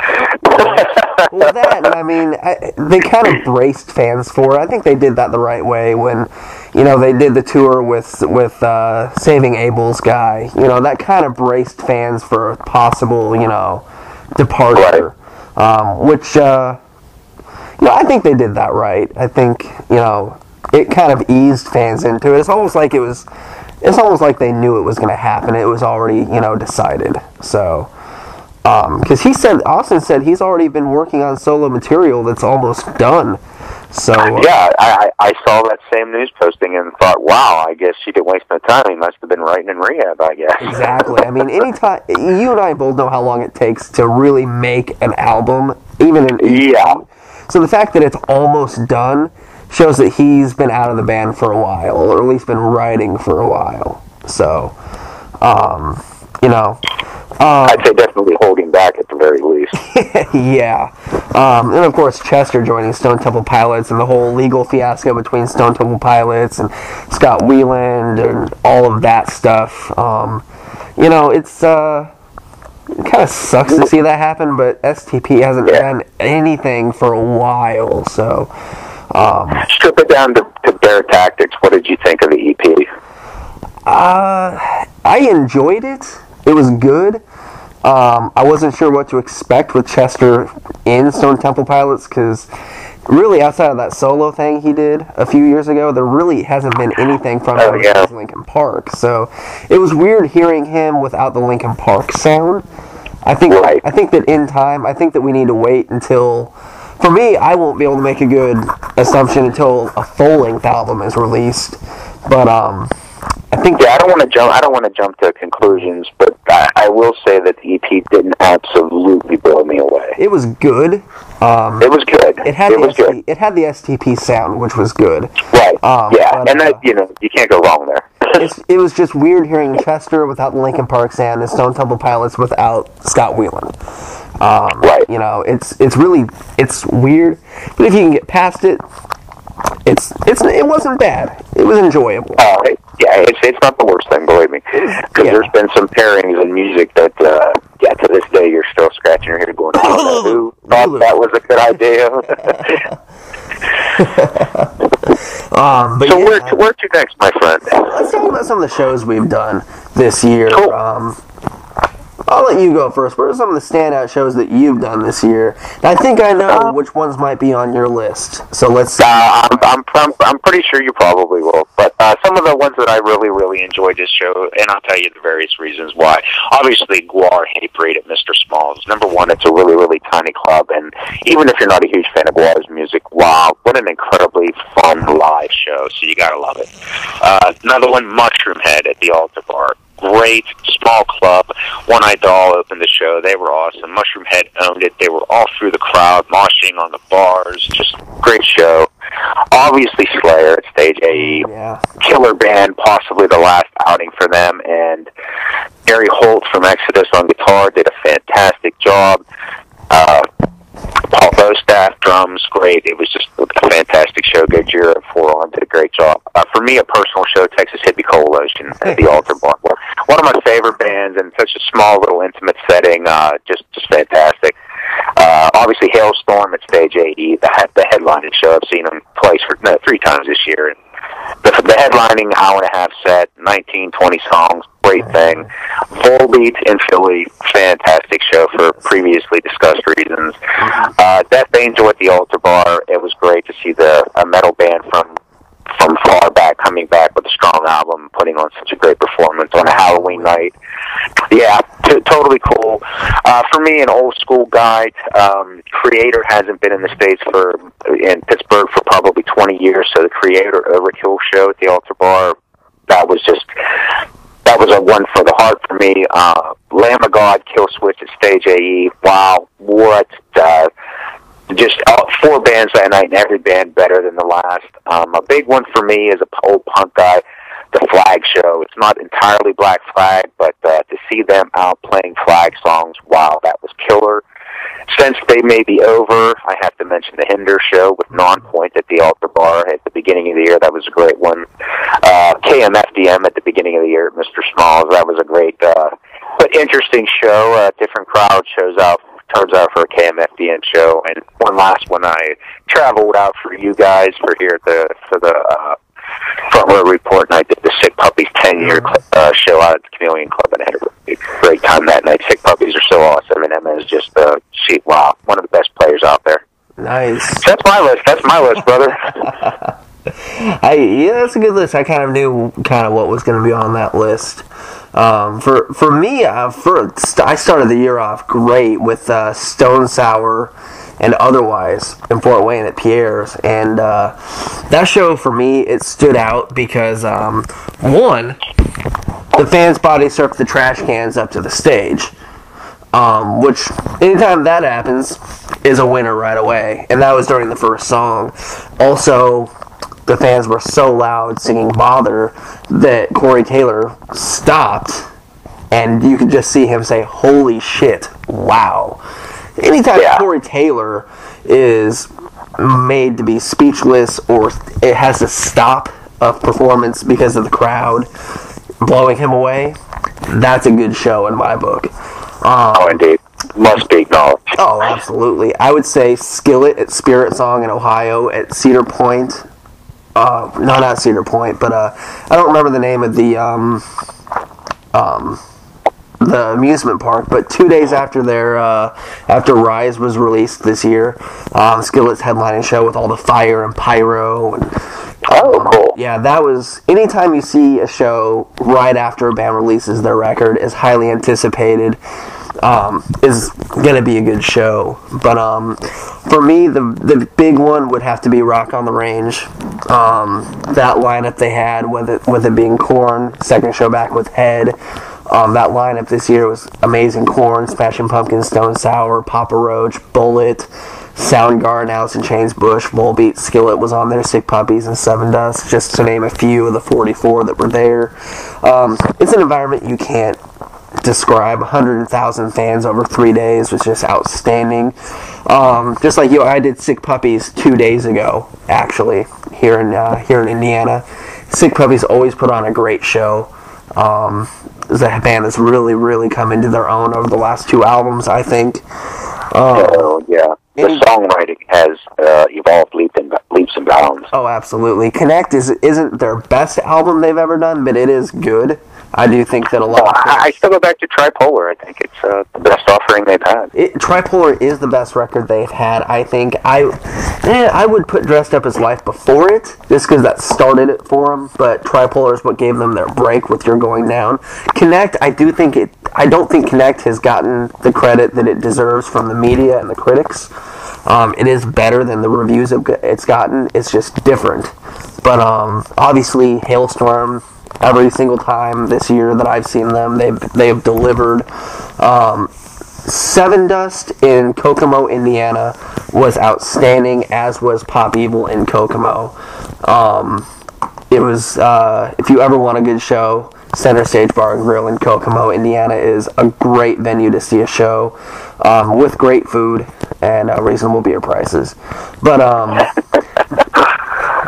well, that and I mean, I, they kind of braced fans for it. I think they did that the right way when, you know, they did the tour with with uh, Saving Abel's guy. You know, that kind of braced fans for a possible, you know, departure. Um, which, uh, know, I think they did that right. I think, you know, it kind of eased fans into it. It's almost like it was. It's almost like they knew it was going to happen. It was already, you know, decided. So, because he said Austin said he's already been working on solo material that's almost done. So uh, Yeah, I, I saw that same news posting and thought, wow, I guess she didn't waste no time. He must have been writing in rehab, I guess. exactly. I mean, anytime you and I both know how long it takes to really make an album, even an. Yeah. So the fact that it's almost done shows that he's been out of the band for a while, or at least been writing for a while. So, um, you know, uh, I'd say definitely holding back at the very least. yeah. Um, and of course, Chester joining Stone Temple Pilots and the whole legal fiasco between Stone Temple Pilots and Scott Weiland and all of that stuff. Um, you know, it's uh, it kind of sucks to see that happen, but STP hasn't Yeah. done anything for a while. So, um, Strip it down to, to bare tactics. What did you think of the EP? uh, I enjoyed it. It was good. Um, I wasn't sure what to expect with Chester in Stone Temple Pilots because really outside of that solo thing he did a few years ago, there really hasn't been anything from Oh, him yeah. since Linkin Park. So it was weird hearing him without the Linkin Park sound. I think Right. I think that in time, I think that we need to wait until. For me, I won't be able to make a good assumption until a full length album is released. But um, I think Yeah, I don't want to jump. I don't want to jump to conclusions, but I, I will say that the EP didn't absolutely blow me away. it was good. Um, It was good. it had it the was good. It had the STP sound, which was good. Right. Um, yeah, but, and uh, that you know you can't go wrong there. It's, it was just weird hearing Chester without the Linkin Park sound and Stone Temple Pilots without Scott Weiland. Um, Right. You know, it's it's really it's weird, but if you can get past it, it's it's it wasn't bad. It was enjoyable. Uh, it- yeah, it's it's not the worst thing, believe me. Because Yeah. there's been some pairings in music that, uh, yeah, to this day you're still scratching your head going, oh, who thought that was a good idea? Um, but so yeah, where to, where to next, my friend? let's talk about some of the shows we've done this year. Cool. Um, I'll let you go first. What are some of the standout shows that you've done this year? And I think I know Uh, which ones might be on your list. So let's. Uh, I'm, I'm, I'm, I'm pretty sure you probably will. But uh, some of the ones that I really, really enjoyed this show, and I'll tell you the various reasons why. Obviously, GWAR Hate Parade at Mr. Smalls. Number one, it's a really, really tiny club, and even if you're not a huge fan of GWAR's music, wow, what an incredibly fun live show. So you gotta love it. Uh, another one, Mushroomhead at the Altar Bar. Great small club. One Eye Doll opened the show. They were awesome. Mushroomhead owned it. They were all through the crowd, moshing on the bars. Just great show. Obviously, Slayer at Stage AE yeah. killer band, possibly the last outing for them. And Gary Holt from Exodus on guitar did a fantastic job. Uh, Paul Bostaph drums, great. It was just a fantastic show. Gojira at Four Arm did a great job. Uh, for me, a personal show, Texas Hippie Coalition at the Altar Bar. One of my favorite bands in such a small, little, intimate setting. Uh, just, just fantastic. Uh, obviously, Halestorm at Stage AE, the, the headlining show. I've seen them twice, for, no, three times this year. And the, the headlining hour and a half set, 19, 20 songs, great thing. Volbeat in Philly, fantastic show for previously discussed reasons. Uh, Death Angel at the Altar Bar, it was great to see the a metal band from from far back coming back with a strong album, putting on such a great performance on a Halloween night. Yeah, t- totally cool. Uh, for me, an old school guy. Um, Kreator hasn't been in the states for in Pittsburgh for probably 20 years. So the Kreator Overkill show at the Altar Bar, that was just that was a one for the heart for me. Uh, Lamb of God, Kill Switch at Stage AE. Wow, what uh, just uh, four bands that night, and every band better than the last. Um, a big one for me is a old punk guy, the Flag Show. It's not entirely Black Flag, but uh, to see them out playing Flag songs, wow, that was killer. Since they may be over, I have to mention the Hinder Show with Nonpoint at the Altar Bar at the beginning of the year. That was a great one. Uh, KMFDM at the beginning of the year at Mr. Smalls. That was a great, uh, but interesting show. Uh, different crowd shows out turns out for a KMFDM show. And one last one, I traveled out for you guys for here at the for the uh, front row report, and I did the Sick Puppies ten year uh, show out at the Chameleon Club, and I had a great time that night. Sick Puppies are so awesome, and Emma is just uh, she wow, one of the best players out there. Nice. So that's my list. That's my list, brother. I yeah, that's a good list. I kind of knew kind of what was going to be on that list. Um, for for me, uh, for I started the year off great with uh, Stone Sour and otherwise in Fort Wayne at Piere's, and uh, that show for me it stood out because um, one, the fans body surfed the trash cans up to the stage. Um, which anytime that happens is a winner right away, and that was during the first song. Also, the fans were so loud singing "Bother" that Corey Taylor stopped, and you could just see him say, "Holy shit! Wow!" Anytime Yeah. Corey Taylor is made to be speechless or it has to stop a performance because of the crowd blowing him away, that's a good show in my book. Um, oh, indeed, must be acknowledged. Oh, absolutely. I would say Skillet at Spirit Song in Ohio at Cedar Point. Uh, no, not Cedar Point, but uh, I don't remember the name of the um, um, the amusement park. But two days after their uh, after Rise was released this year, um, Skillet's headlining show with all the fire and pyro and Oh, cool. yeah, that was anytime you see a show right after a band releases their record is highly anticipated. Um, is gonna be a good show, but um, for me the the big one would have to be Rock on the Range. Um, that lineup they had with it with it being Korn, second show back with Head. Um, that lineup this year was amazing. Korn, Smashing Pumpkins, Stone Sour, Papa Roach, Bullet, Soundgarden, Alice in Chains, Bush, Volbeat, Skillet was on there, Sick Puppies, and Sevendust, just to name a few of the 44 that were there. Um, it's an environment you can't describe. 100,000 fans over three days was just outstanding. Um, just like you, I did Sick Puppies two days ago, actually, here in uh, here in Indiana. Sick Puppies always put on a great show. Um, a band has really, really come into their own over the last two albums, I think. Um, Oh, yeah. The songwriting has uh, evolved leaps and, leaps and bounds. Oh, absolutely. Connect is isn't their best album they've ever done, but it is good. I do think that a lot. Well, Of I, I still go back to Tripolar. I think it's uh, the best offering they've had. it, Tripolar is the best record they've had. I think I, eh, I would put Dressed Up as Life before it, just because that started it for them. But Tripolar is what gave them their break with You're Going Down. Connect, I do think it. I don't think Connect has gotten the credit that it deserves from the media and the critics. Um, it is better than the reviews it's gotten. It's just different. But um, obviously, Halestorm. Every single time this year that I've seen them, they've they've delivered. Um, Sevendust in Kokomo, Indiana, was outstanding, as was Pop Evil in Kokomo. Um, it was, uh, if you ever want a good show, Center Stage Bar and Grill in Kokomo, Indiana is a great venue to see a show um, with great food and uh, reasonable beer prices. But, um,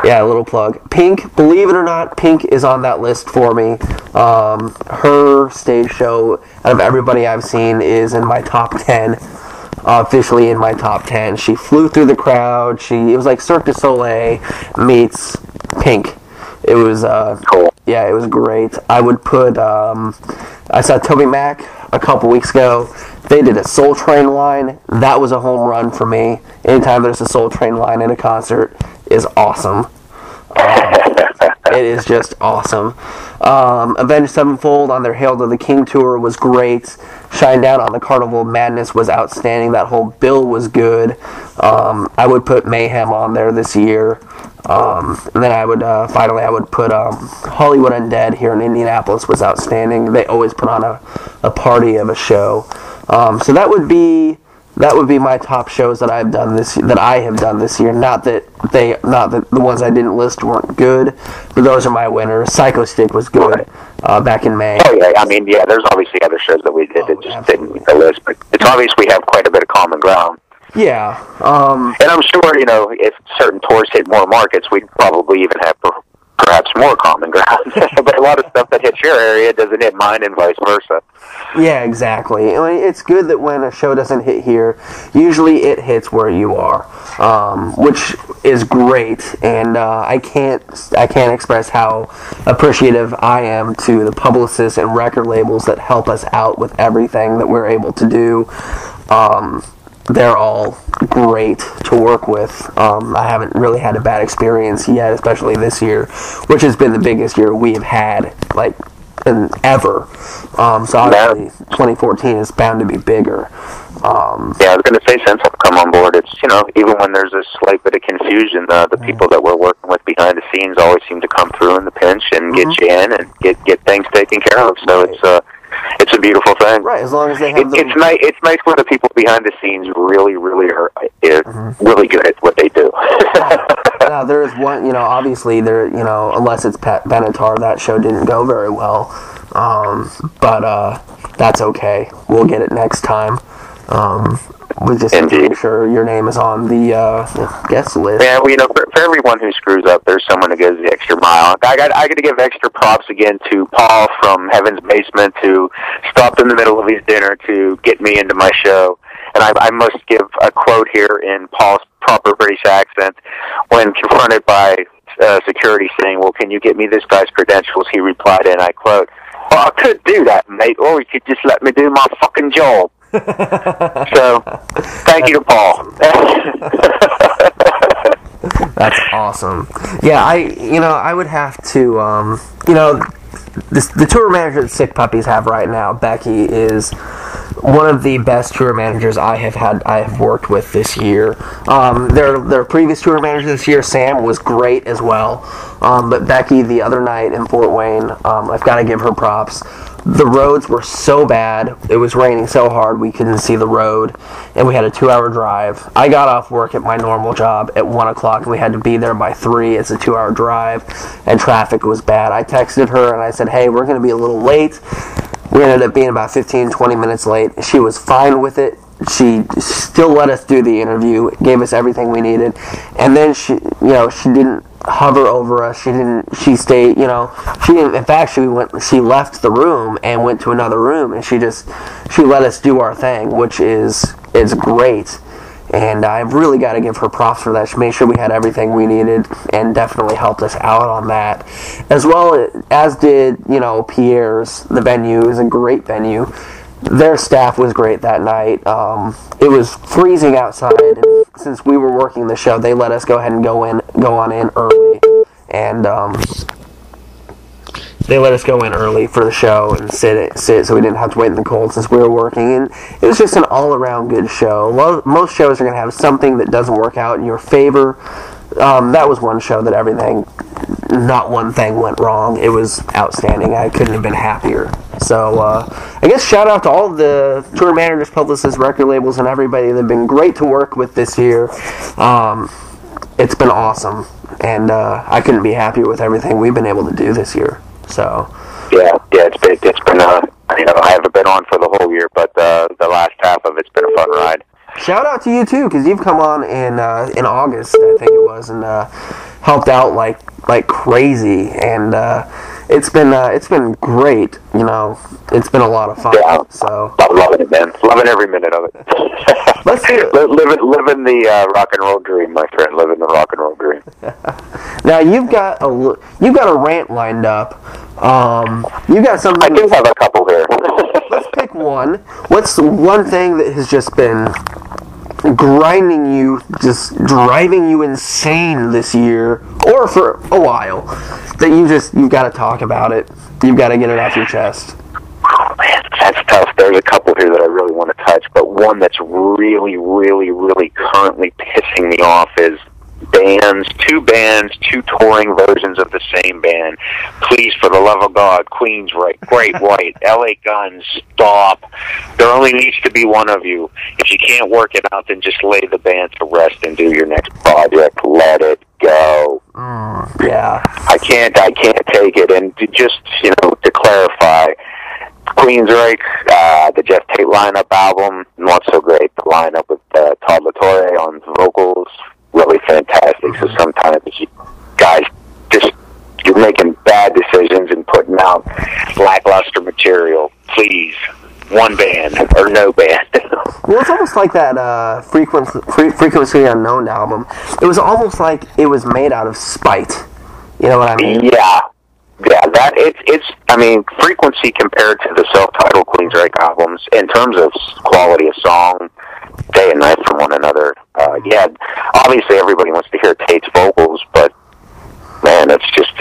yeah, a little plug. Pink, believe it or not, Pink is on that list for me. Um, her stage show, out of everybody I've seen, is in my top 10. Uh, officially in my top 10. She flew through the crowd. She It was like Cirque du Soleil meets Pink. It was, uh, Cool. yeah, it was great. I would put, um, I saw Toby Mac a couple weeks ago. They did a Soul Train line. That was a home run for me. Anytime there's a Soul Train line in a concert is awesome. It is just awesome. Um, Avenged Sevenfold on their Hail to the King tour was great. Shinedown on the Carnival Madness was outstanding. That whole bill was good. Um, I would put Mayhem on there this year. Um, and then I would uh, finally I would put um, Hollywood Undead here in Indianapolis was outstanding. They always put on a, a party of a show. Um, so that would be that would be my top shows that I've done this that I have done this year. Not that they, not that the ones I didn't list weren't good, but those are my winners. Psychostick was good uh, back in May. Oh yeah, I mean, yeah. There's obviously other shows that we did Oh, that just absolutely. didn't make the list, but it's obvious we have quite a bit of common ground. Yeah, um, And I'm sure, you know, if certain tours hit more markets, we'd probably even have perhaps more common ground. but a lot of stuff that hits your area doesn't hit mine, and vice versa. yeah, exactly. I mean, it's good that when a show doesn't hit here, usually it hits where you are, um, which is great. And uh, I can't I can't express how appreciative I am to the publicists and record labels that help us out with everything that we're able to do. Um, they're all great to work with. Um, I haven't really had a bad experience yet, especially this year, which has been the biggest year we have had, like, in ever. Um, so obviously, 2014 is bound to be bigger. Um, Yeah, I was going to say since I've come on board, it's you know even when there's a slight bit of confusion, uh, the people that we're working with behind the scenes always seem to come through in the pinch and get you in and get get things taken care of. So Right. it's uh it's a beautiful thing. right, as long as they It, have the it's nice. It's nice when the people behind the scenes really, really are is really good at what they do. now there is one you know obviously there you know unless it's Pat Benatar that show didn't go very well um, but uh, that's okay we'll get it next time um, we just Indeed. make sure your name is on the uh, guest list Yeah, well, you know, for, for everyone who screws up, there's someone who goes the extra mile. I got, I got to give extra props again to Paul from Heaven's Basement who stopped in the middle of his dinner to get me into my show. And I, I must give a quote here in Paul's proper British accent when confronted by uh, security saying, "Well, can you get me this guy's credentials?" He replied, and I quote. Well, I could do that, mate, or you could just let me do my fucking job. So, thank you to Paul. That's awesome. Yeah, I you know I would have to um, you know this, the tour manager that Sick Puppies have right now, Becky, is one of the best tour managers I have had I have worked with this year. Um, their their previous tour manager this year, Sam, was great as well. Um, but Becky, the other night in Fort Wayne, um, I've got to give her props. The roads were so bad. It was raining so hard we couldn't see the road, and we had a two-hour drive. I got off work at my normal job at one o'clock, and we had to be there by three. It's a two-hour drive, and traffic was bad. I texted her and I said, "Hey, we're going to be a little late." We ended up being about 15, 20 minutes late. She was fine with it. She still let us do the interview, gave us everything we needed, and then she, you know, she didn't hover over us. She didn't. She stayed. You know, she. In fact, she went. She left the room and went to another room, and she just she let us do our thing, which is is great. And I've really got to give her props for that. She made sure we had everything we needed and definitely helped us out on that. As well as did, you know, Piere's. The venue is a great venue. Their staff was great that night. Um, it was freezing outside. And since we were working the show, they let us go ahead and go in, go on in early. And, um, they let us go in early for the show and sit sit so we didn't have to wait in the cold since we were working and it was just an all around good show. Most shows are going to have something that doesn't work out in your favor. Um, that was one show that everything, not one thing went wrong. It was outstanding. I couldn't have been happier. So uh, I guess shout out to all the tour managers, publicists, record labels, and everybody. They've been great to work with this year. Um, it's been awesome, and uh, I couldn't be happier with everything we've been able to do this year. So yeah, yeah, it's been it's been uh, you know I haven't been on for the whole year, but uh, the last half of it's been a fun ride. Shout out to you too, because you've come on in uh, in August, I think it was, and uh, helped out like like crazy, and uh, it's been uh, it's been great. You know, it's been a lot of fun. Yeah. So I'm loving it, man. Loving every minute of it. Let's do it. Li- living living the uh, rock and roll dream, my friend. Living the rock and roll dream. now you've got a you've got a rant lined up. Um, you got something. I do have a couple here. Let's pick one. What's one thing that has just been grinding you, just driving you insane this year, or for a while, that you just you've got to talk about it. You've got to get it off your chest. Oh man, that's tough. There's a couple here that I really want to touch, but one that's really, really, really currently pissing me off is bands, two bands, two touring versions of the same band. Please, for the love of God, Queens, right, Great White, LA Guns, stop. There only needs to be one of you. If you can't work it out, then just lay the band to rest and do your next project. Let it go. Yeah. I can't I can't take it. And to just you know to clarify, Queensryche, uh, the Geoff Tate lineup album, not so great. The lineup with uh, Todd La Torre on vocals, really fantastic. So sometimes you guys just you're making bad decisions and putting out lackluster material. Please, one band or no band. Well, it's almost like that uh, frequency, Fre- frequency unknown album. It was almost like it was made out of spite. You know what I mean? Yeah, yeah. That it's it's. I mean, frequency compared to the self-titled Queensryche albums in terms of quality of song, day and night from one another. Uh, yeah, obviously everybody wants to hear Tate's vocals, but man, it's just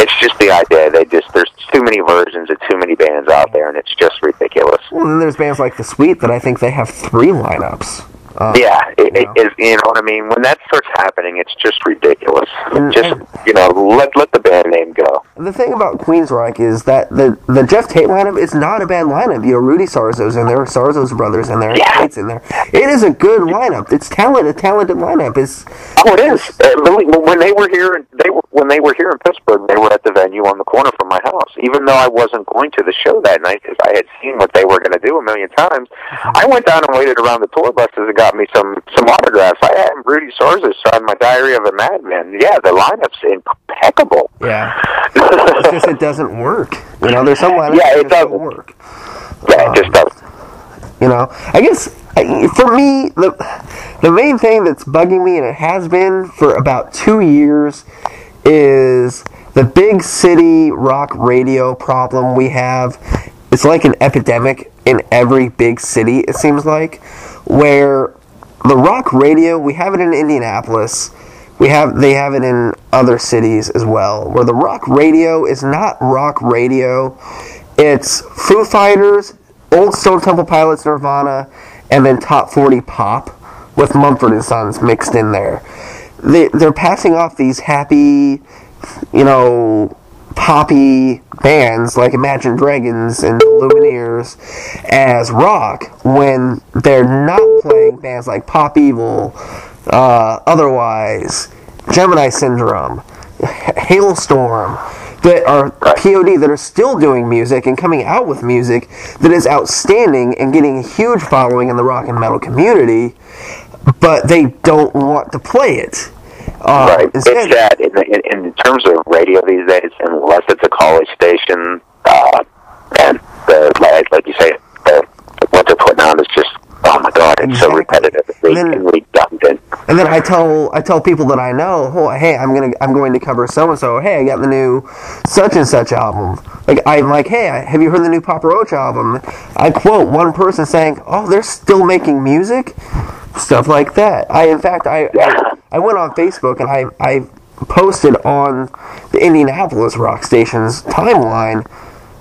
it's just the idea. They just there's too many versions of too many bands out there, and it's just ridiculous. Well, then there's bands like The Sweet that I think they have three lineups. Uh, Yeah, it, Yeah. it is. You know what I mean? When that starts happening, it's just ridiculous. And- Just and- you know, let let the band name go. The thing about Queensryche is that the the Geoff Tate lineup is not a bad lineup. You know, Rudy Sarzo's in there, Sarzo's brothers in there, Yeah. Tate's in there. It is a good lineup. It's talent, a talented lineup. It's Oh, it is. Uh, when they were here, they were when they were here in Pittsburgh. They were at the venue on the corner from my house. Even though I wasn't going to the show that night because I had seen what they were going to do a million times, I went down and waited around the tour buses and got me some some autographs. I had Rudy Sarzo sign my Diary of a Madman. Yeah, the lineup's impeccable. yeah, it's just it doesn't work. You know, there's some lineups Yeah, that it doesn't. work. yeah, it just doesn't. Um, you know, I guess for me, the the main thing that's bugging me, and it has been for about two years, is the big city rock radio problem we have it's like an epidemic in every big city it seems like where the rock radio we have it in Indianapolis. We have they have it in other cities as well where the rock radio is not rock radio. It's Foo Fighters old Stone Temple Pilots Nirvana and then top 40 pop with Mumford and Sons mixed in there. They, they're passing off these happy you know poppy bands like Imagine Dragons and Lumineers as rock when they're not playing bands like Pop Evil, uh, otherwise Gemini Syndrome, Halestorm, that are POD that are still doing music and coming out with music that is outstanding and getting a huge following in the rock and metal community, but they don't want to play it. Uh, right. It's that in, in, in, terms of radio these days, unless it's a college station, uh, and the like, like you say, the, what they're putting out is just oh my god, it's exactly. so repetitive, it's and redundant. And then I tell I tell people that I know, oh, hey, I'm gonna I'm going to cover so and so. Hey, I got the new such and such album. Like I'm like, hey, have you heard the new Papa Roach album? I quote one person saying, oh, they're still making music stuff like that. I, in fact, I, I, I went on Facebook and I, I posted on the Indianapolis rock station's timeline,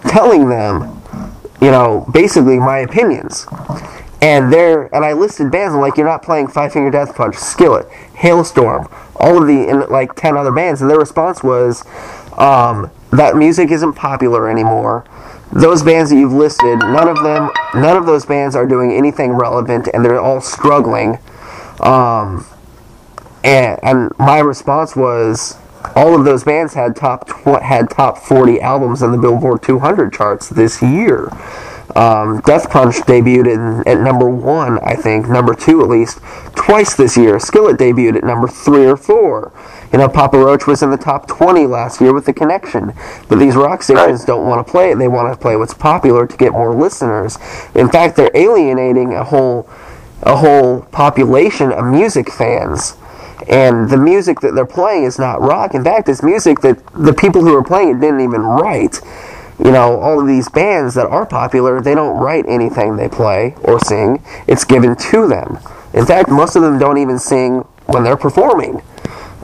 telling them, you know, basically my opinions. And there, and I listed bands. Like, you're not playing Five Finger Death Punch, Skillet, Halestorm, all of the, and like ten other bands. And their response was, um, that music isn't popular anymore those bands that you've listed, none of them, none of those bands are doing anything relevant, and they're all struggling. Um, and, and my response was, all of those bands had top had top 40 albums on the Billboard 200 charts this year. Um, Death Punch debuted in, at number one, I think, number two at least, twice this year. Skillet debuted at number three or four. You know, Papa Roach was in the top 20 last year with The Connection. But these rock stations don't want to play it. They want to play what's popular to get more listeners. In fact, they're alienating a whole a whole population of music fans. And the music that they're playing is not rock. In fact, it's music that the people who are playing it didn't even write. You know, all of these bands that are popular, they don't write anything they play or sing. It's given to them. In fact, most of them don't even sing when they're performing.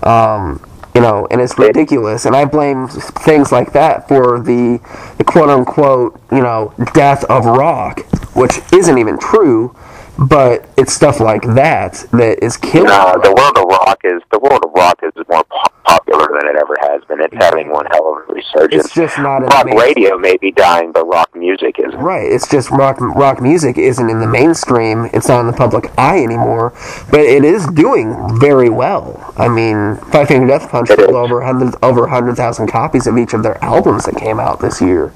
Um, you know, and it's ridiculous. And I blame things like that for the, the quote unquote, you know, death of rock, which isn't even true but it's stuff like that that is killing. No, the world of rock is the world of rock is more po- popular than it ever has been. It's having one hell of a resurgence. It's just not rock radio may be dying, but rock music isn't. Right. It's just rock rock music isn't in the mainstream. It's not in the public eye anymore, but it is doing very well. I mean, Five Finger Death Punch sold over hundred over hundred thousand copies of each of their albums that came out this year.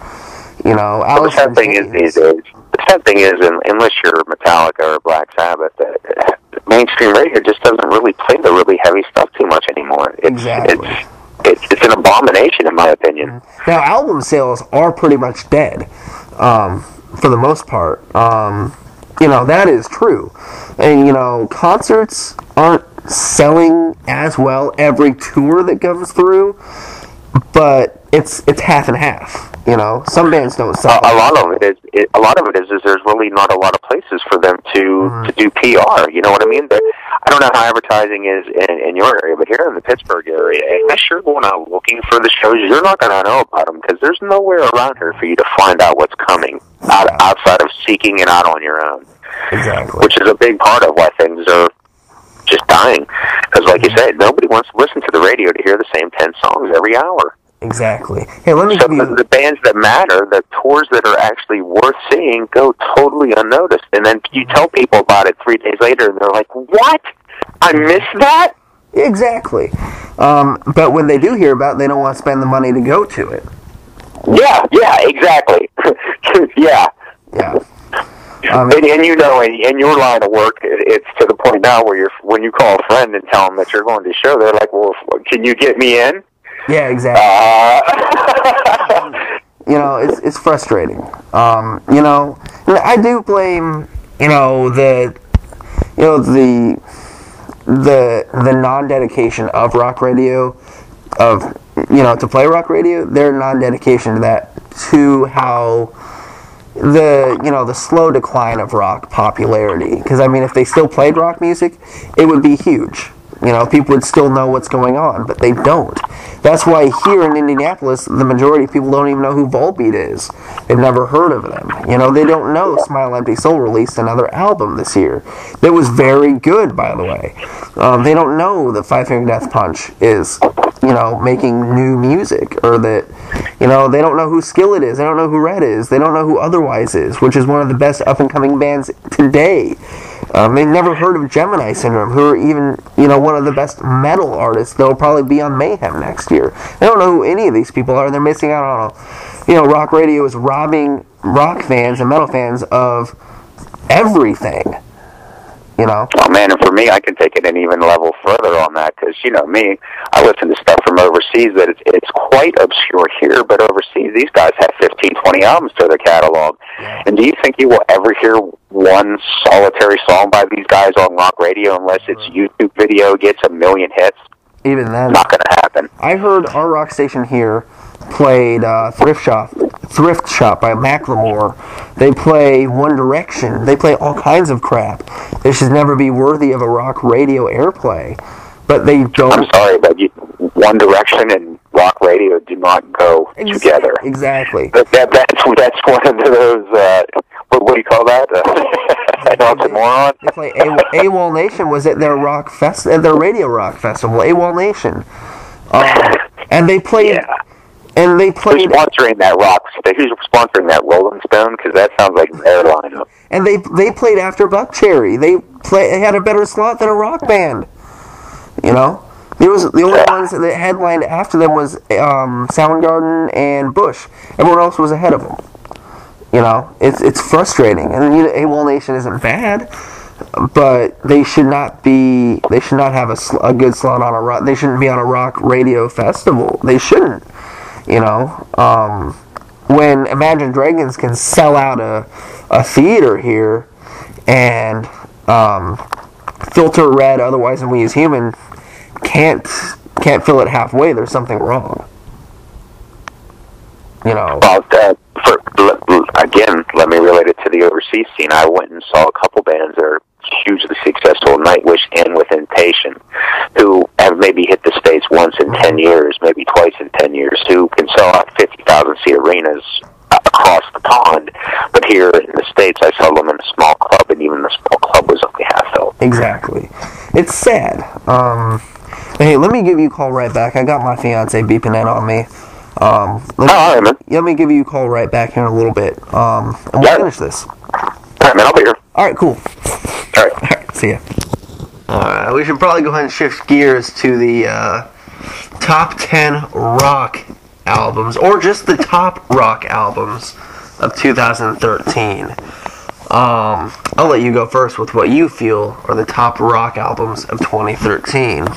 You know, well, the thing is these days sad thing is, unless you're Metallica or Black Sabbath, uh, mainstream radio just doesn't really play the really heavy stuff too much anymore. It's, exactly. It's, it's, it's an abomination, in my opinion. Now, album sales are pretty much dead, um, for the most part. Um, you know, that is true. And, you know, concerts aren't selling as well every tour that goes through, but it's it's half and half. You know, some bands don't sell. A, a lot of it is. It, a lot of it is, is there's really not a lot of places for them to mm-hmm. to do PR. You know what I mean? They're, I don't know how advertising is in, in your area, but here in the Pittsburgh area, unless you're going out looking for the shows, you're not going to know about them because there's nowhere around here for you to find out what's coming out, outside of seeking it out on your own. Exactly. Which is a big part of why things are just dying. Because, like you mm-hmm. said, nobody wants to listen to the radio to hear the same ten songs every hour. Exactly. Hey, let me so the, the bands that matter, the tours that are actually worth seeing, go totally unnoticed. And then you tell people about it three days later, and they're like, "What? I missed that." Exactly. Um, but when they do hear about it, they don't want to spend the money to go to it. Yeah, yeah, exactly. yeah. Yeah. Um, and, and you know, in, in your line of work, it, it's to the point now where you're when you call a friend and tell them that you're going to show, they're like, "Well, can you get me in?" Yeah, exactly. Uh... you know, it's it's frustrating. Um, you know, I do blame you know the you know the the the non dedication of rock radio of you know to play rock radio, their non-dedication to that to how the you know the slow decline of rock popularity because I mean if they still played rock music it would be huge you know people would still know what's going on but they don't. That's why here in Indianapolis the majority of people don't even know who Volbeat is. They've never heard of them. You know they don't know Smile Empty Soul released another album this year. That was very good by the way. Um, they don't know that Five Finger Death Punch is you know, making new music, or that, you know, they don't know who Skillet is, they don't know who Red is, they don't know who Otherwise is, which is one of the best up and coming bands today. Um, they've never heard of Gemini Syndrome, who are even, you know, one of the best metal artists. They'll probably be on Mayhem next year. They don't know who any of these people are. They're missing out on, you know, rock radio is robbing rock fans and metal fans of everything. You know? Oh man, and for me, I can take it an even level further on that because you know me, I listen to stuff from overseas that it's, it's quite obscure here, but overseas these guys have 15, 20 albums to their catalog. And do you think you will ever hear one solitary song by these guys on rock radio unless its YouTube video gets a million hits? Even then, Not going to happen. I heard our rock station here played uh, Thrift Shop, Thrift Shop by Macklemore. They play One Direction. They play all kinds of crap. They should never be worthy of a rock radio airplay. But they don't. I'm sorry, but you, One Direction and rock radio do not go Ex- together. Exactly. But that, that's that's one of those. Uh, what, what do you call that? Uh, an oxymoron. They play A- AWOL Nation was at their rock fest, at their radio rock festival. AWOL Nation, um, and they played, Yeah. And they played. Who's sponsoring that rock? Who's sponsoring that Rolling Stone? Because that sounds like their lineup. and they they played after Buckcherry. They play they had a better slot than a rock band. You know, there was the only ones that headlined after them was um, Soundgarden and Bush. Everyone else was ahead of them. You know, it's it's frustrating, and you know, AWOL Nation isn't bad, but they should not be. They should not have a, sl- a good slot on a rock. They shouldn't be on a rock radio festival. They shouldn't. You know, um, when Imagine Dragons can sell out a a theater here, and um, Filter Red, otherwise than We As Human, can't can't fill it halfway. There's something wrong. You know. Well, uh, for, l- l- again, let me relate it to the overseas scene. I went and saw a couple bands that are hugely successful, Nightwish and Within Temptation, who have maybe hit the States once in 10 years, maybe twice in 10 years, who can sell out 50,000 seat arenas across the pond. But here in the States, I saw them in a small club, and even the small club was only half filled. Exactly. It's sad. Um, hey, let me give you a call right back. I got my fiance beeping in on me. Um, let, Oh, all right, man. let me give you a call right back here in a little bit. Um, and we'll Yeah. finish this. All right, man, I'll be here. All right, cool. All right. All right, see ya. All right, we should probably go ahead and shift gears to the uh, top 10 rock albums, or just the top rock albums of 2013. Um, I'll let you go first with what you feel are the top rock albums of 2013.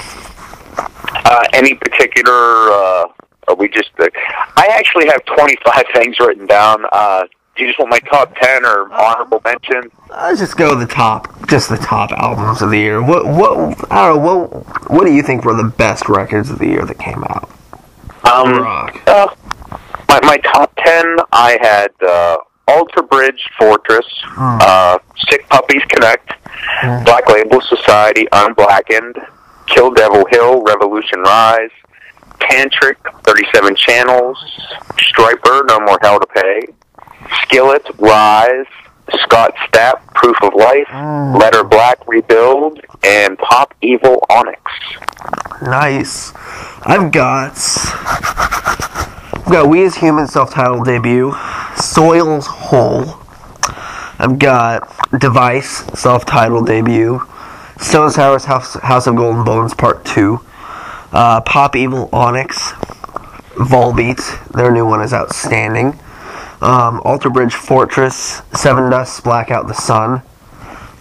Uh, any particular? Uh, are we just? Uh, I actually have twenty-five things written down. Uh, do you just want my top ten or honorable mention? Let's just go the top, just the top albums of the year. What, what, I don't know, what, what do you think were the best records of the year that came out? Um, Rock. uh, my my top ten. I had uh, Alter Bridge, Fortress, uh, Sick Puppies Connect, Black Label Society, Unblackened, Kill Devil Hill, Revolution Rise, Tantric, Thirty-Seven Channels, Stryper, No More Hell to Pay, Skillet, Rise, Scott Stapp, Proof of Life, Letter Black, Rebuild, and Pop Evil Onyx. Nice. I've got. I've got We as Human self titled debut, Soil's Hole. I've got Device self titled debut, Stone Sour's House, House of Golden Bones Part 2, uh, Pop Evil Onyx, Volbeat, their new one is outstanding. Um, Alter Bridge Fortress, Sevendust's, Blackout the Sun.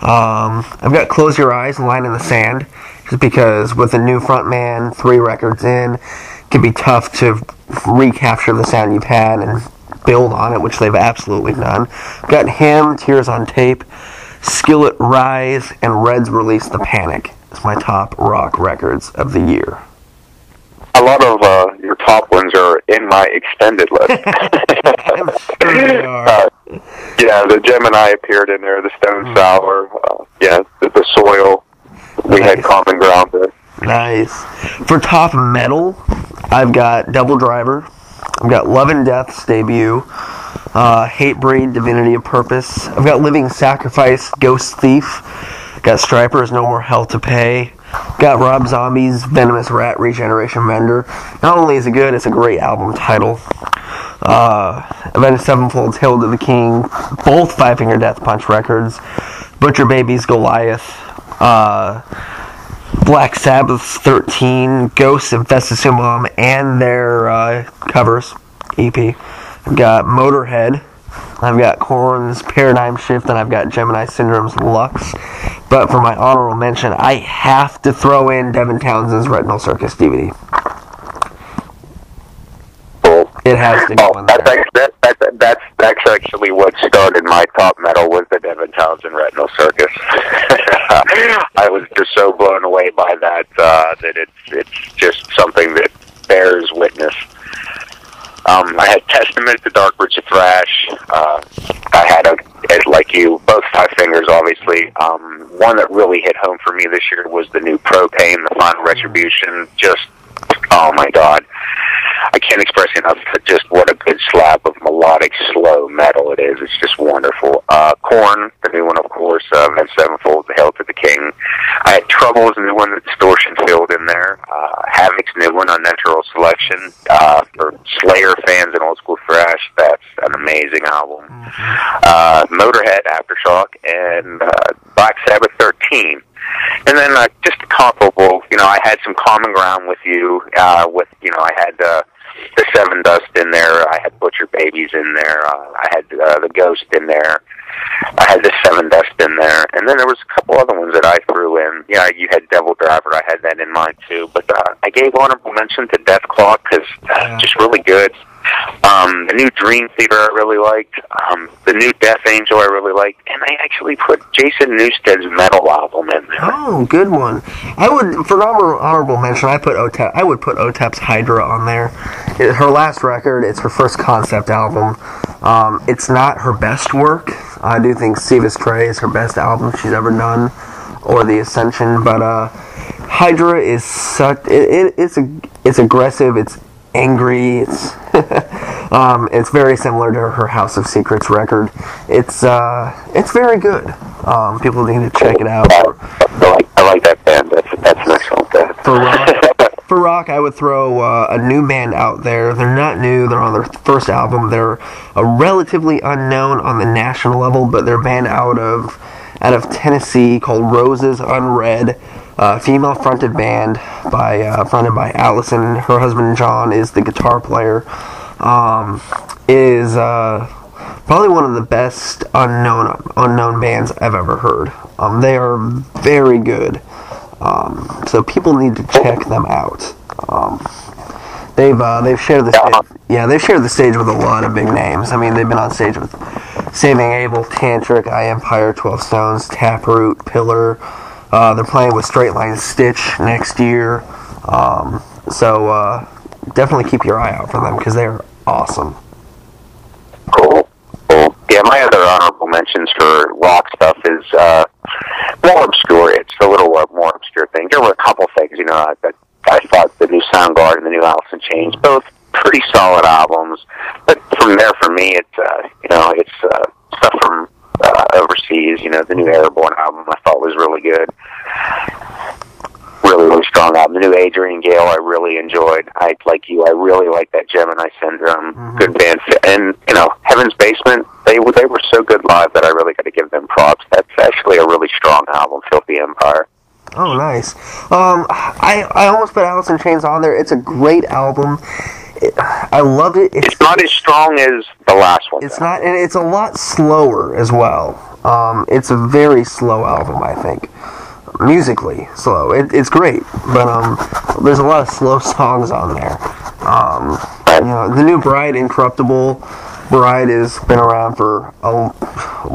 Um, I've got Close Your Eyes, and Line in the Sand, just because with a new frontman, three records in, it can be tough to recapture the sound you've had and build on it, which they've absolutely done. Got him, Tears on Tape, Skillet Rise, and Reds Release the Panic. It's my top rock records of the year. A lot of uh, top ones are in my extended list. sure they are. uh, yeah, the Gemini appeared in there. The Stone Hmm. Sour. Uh, yeah, the, the Soil. We had common ground there. Nice. For top metal, I've got Devil Driver. I've got Love and Death's debut. Uh, Hatebreed, Divinity of Purpose. I've got Living Sacrifice, Ghost Thief. Got Stryper's, No More Hell to Pay. Got Rob Zombie's Venomous Rat Regeneration Vendor. Not only is it good, it's a great album title. Uh, Avenged Sevenfold's Hail to the King. Both Five Finger Death Punch records. Butcher Babies Goliath. Uh, Black Sabbath's 13, Ghost's Infestissumam, and their uh, covers, EP. Got Motorhead. I've got Korn's Paradigm Shift, and I've got Gemini Syndrome's Lux. But for my honorable mention, I have to throw in Devin Townsend's Retinal Circus DVD. Cool. It has to go Oh, in that's, there. act- that, that, that's that's actually what started my top metal was the Devin Townsend Retinal Circus. I was just so blown away by that uh, that it's it's just something that bears witness. Um, I had Testament to Dark Roots of Thrash. Uh, I had a as like you, both Five Fingers, obviously. Um, one that really hit home for me this year was the new Pro-Pain, the Final Retribution. Just oh my god. I can't express enough just what a good slab of melodic slow metal it is. It's just wonderful. Uh, Korn, the new one, of course, uh, Avenged Sevenfold, The Hail to the King. I had Trouble's new one, The Distortion Field in there. Uh, Havok's new one, Unnatural Selection. Uh, for Slayer fans and old school thrash, that's an amazing album. Uh, Motorhead, Aftershock, and uh, Black Sabbath 13. And then uh, just comparable, you know, I had some common ground with you. Uh, with you know, I had uh, the Sevendust in there. I had Butcher Babies in there. Uh, I had uh, the Ghost in there. I had the Sevendust in there, and then there was a couple other ones that I threw in. Yeah, you had Devil Driver. I had that in mind too. But uh, I gave honorable mention to Death Claw because uh, Yeah. just really good. Um, the new Dream Theater I really liked. Um, the new Death Angel I really liked, and I actually put Jason Newsted's metal album in there. Oh, good one. I would for honor- honorable mention. I put Otep. I would put Otep's Hydra on there. It- her last record. It's her first concept album. Um, it's not her best work. I do think Sevas Tra is her best album she's ever done, or The Ascension. But uh, Hydra is such. It, it, it's a. It's aggressive. It's angry. It's. um, it's very similar to her House of Secrets record. It's uh, it's very good. Um, people need to check it out. I like I like that band. That's that's an excellent band. For rock, for rock, I would throw uh, a new band out there. They're not new. They're on their first album. They're a relatively unknown on the national level, but they're a band out of out of Tennessee called Roses Unread. Uh, female fronted band by uh, fronted by Allison. Her husband John is the guitar player. Um, is uh, probably one of the best unknown unknown bands I've ever heard. Um, they are very good. Um, so people need to check them out. Um, they've uh, they've shared the stage, yeah they've shared the stage with a lot of big names. I mean they've been on stage with Saving Abel, Tantric, Eye Empire, Twelve Stones, Taproot, Pillar. Uh, they're playing with Straight Line Stitch next year. Um, so uh, definitely keep your eye out for them because they're awesome. Cool. Cool. Yeah, my other honorable mentions for rock stuff is uh, more obscure. It's a little uh, more obscure thing. There were a couple things, you know, that I thought the new Soundgarden and the new Alice in Chains, both pretty solid albums. But from there, for me, it's uh, you know, it's uh, stuff from uh, overseas. You know, the new Airborne album I thought was really good. Really, really strong album. The new Adrian Gale I really enjoyed. I like you. I really like that Gemini Syndrome. Good band, and you know, Heaven's Basement. They were they were so good live that I really got to give them props. That's actually a really strong album, Filthy Empire. Oh, nice. Um, I I almost put Alice in Chains on there. It's a great album. I love it. It's It's not as strong as the last one. it's though. not, and it's a lot slower as well. Um, it's a very slow album, I think. Musically slow. It, it's great, but um, there's a lot of slow songs on there. Um, you know, the new Bride, Incorruptible. Bride has been around for a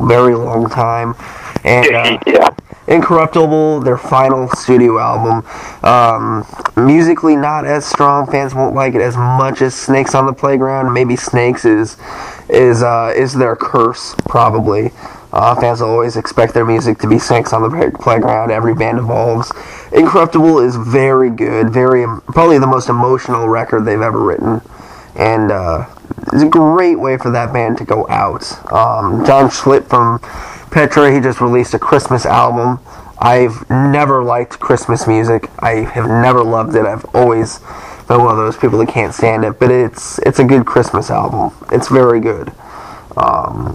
very long time, and uh, yeah. Incorruptible, their final studio album. Um, musically, not as strong. Fans won't like it as much as Snakes on the Playground. Maybe Snakes is is uh, is their curse, probably. Uh, fans always expect their music to be Snakes on the Playground. Every band evolves. Incorruptible is very good. Very probably the most emotional record they've ever written, and uh, it's a great way for that band to go out. Um, John Schlitt from Petra, he just released a Christmas album. I've never liked Christmas music. I have never loved it. I've always been one of those people that can't stand it. But it's it's a good Christmas album. It's very good. Um,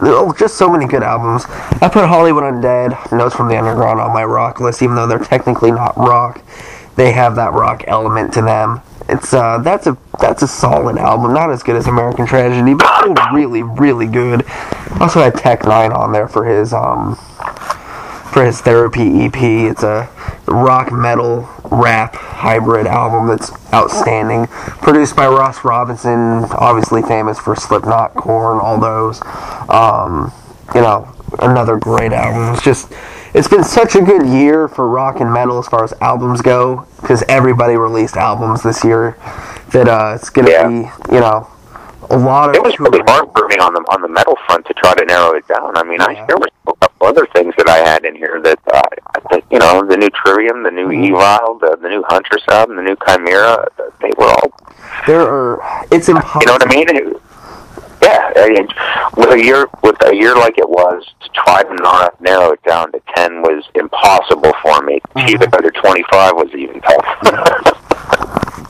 oh, just so many good albums. I put Hollywood Undead, Notes from the Underground on my rock list, even though they're technically not rock. They have that rock element to them. It's uh, that's a that's a solid album. Not as good as American Tragedy, but really really good. Also had Tech N9ne on there for his um for his therapy EP. It's a rock metal rap hybrid album that's outstanding. Produced by Ross Robinson, obviously famous for Slipknot, Korn, all those. Um, you know, another great album. It's just it's been such a good year for rock and metal as far as albums go because everybody released albums this year that uh, it's gonna Yeah. be you know a lot of It was really hard for me on the on the metal front to try to narrow it down. I mean, Yeah. I there were a couple other things that I had in here that uh, I think you know the new Trivium, the new Mhm. Evil, the, the new Huntress album, the new Chimaira. They were all there are it's impossible you know what I mean. It- yeah, I mean, with a year with a year like it was, to try to not narrow it down to ten was impossible for me. To keep it under twenty five was even tough.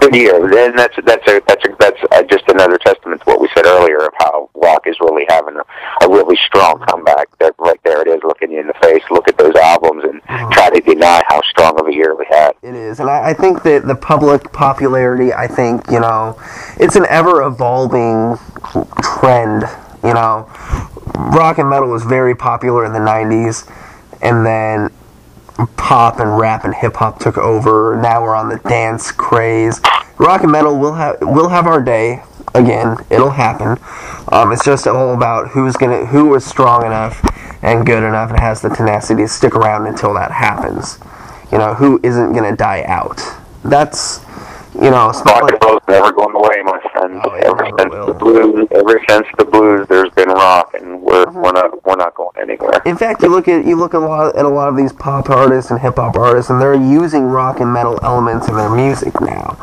Good year, and that's that's a that's a that's uh just another testament to what we said earlier of how rock is really having a, a really strong comeback. That right there it is, looking you in the face. Look at those albums and try to deny how strong of a year we had. It is, and I, I think that the public popularity, I think, you know, it's an ever evolving trend. You know, rock and metal was very popular in the 90s, and then pop and rap and hip hop took over. Now we're on the dance craze. Rock and metal will have will have our day again. It'll happen. Um, it's just all about who's gonna who is strong enough and good enough and has the tenacity to stick around until that happens. You know, who isn't gonna die out. That's you know, it's Rock like and roll's never going away, my friend. Oh, ever since will. the blues, ever since the blues, there's been rock, and we're Uh-huh. we're not we're not going anywhere. In fact, you look at you look a lot at a lot of these pop artists and hip hop artists, and they're using rock and metal elements in their music now.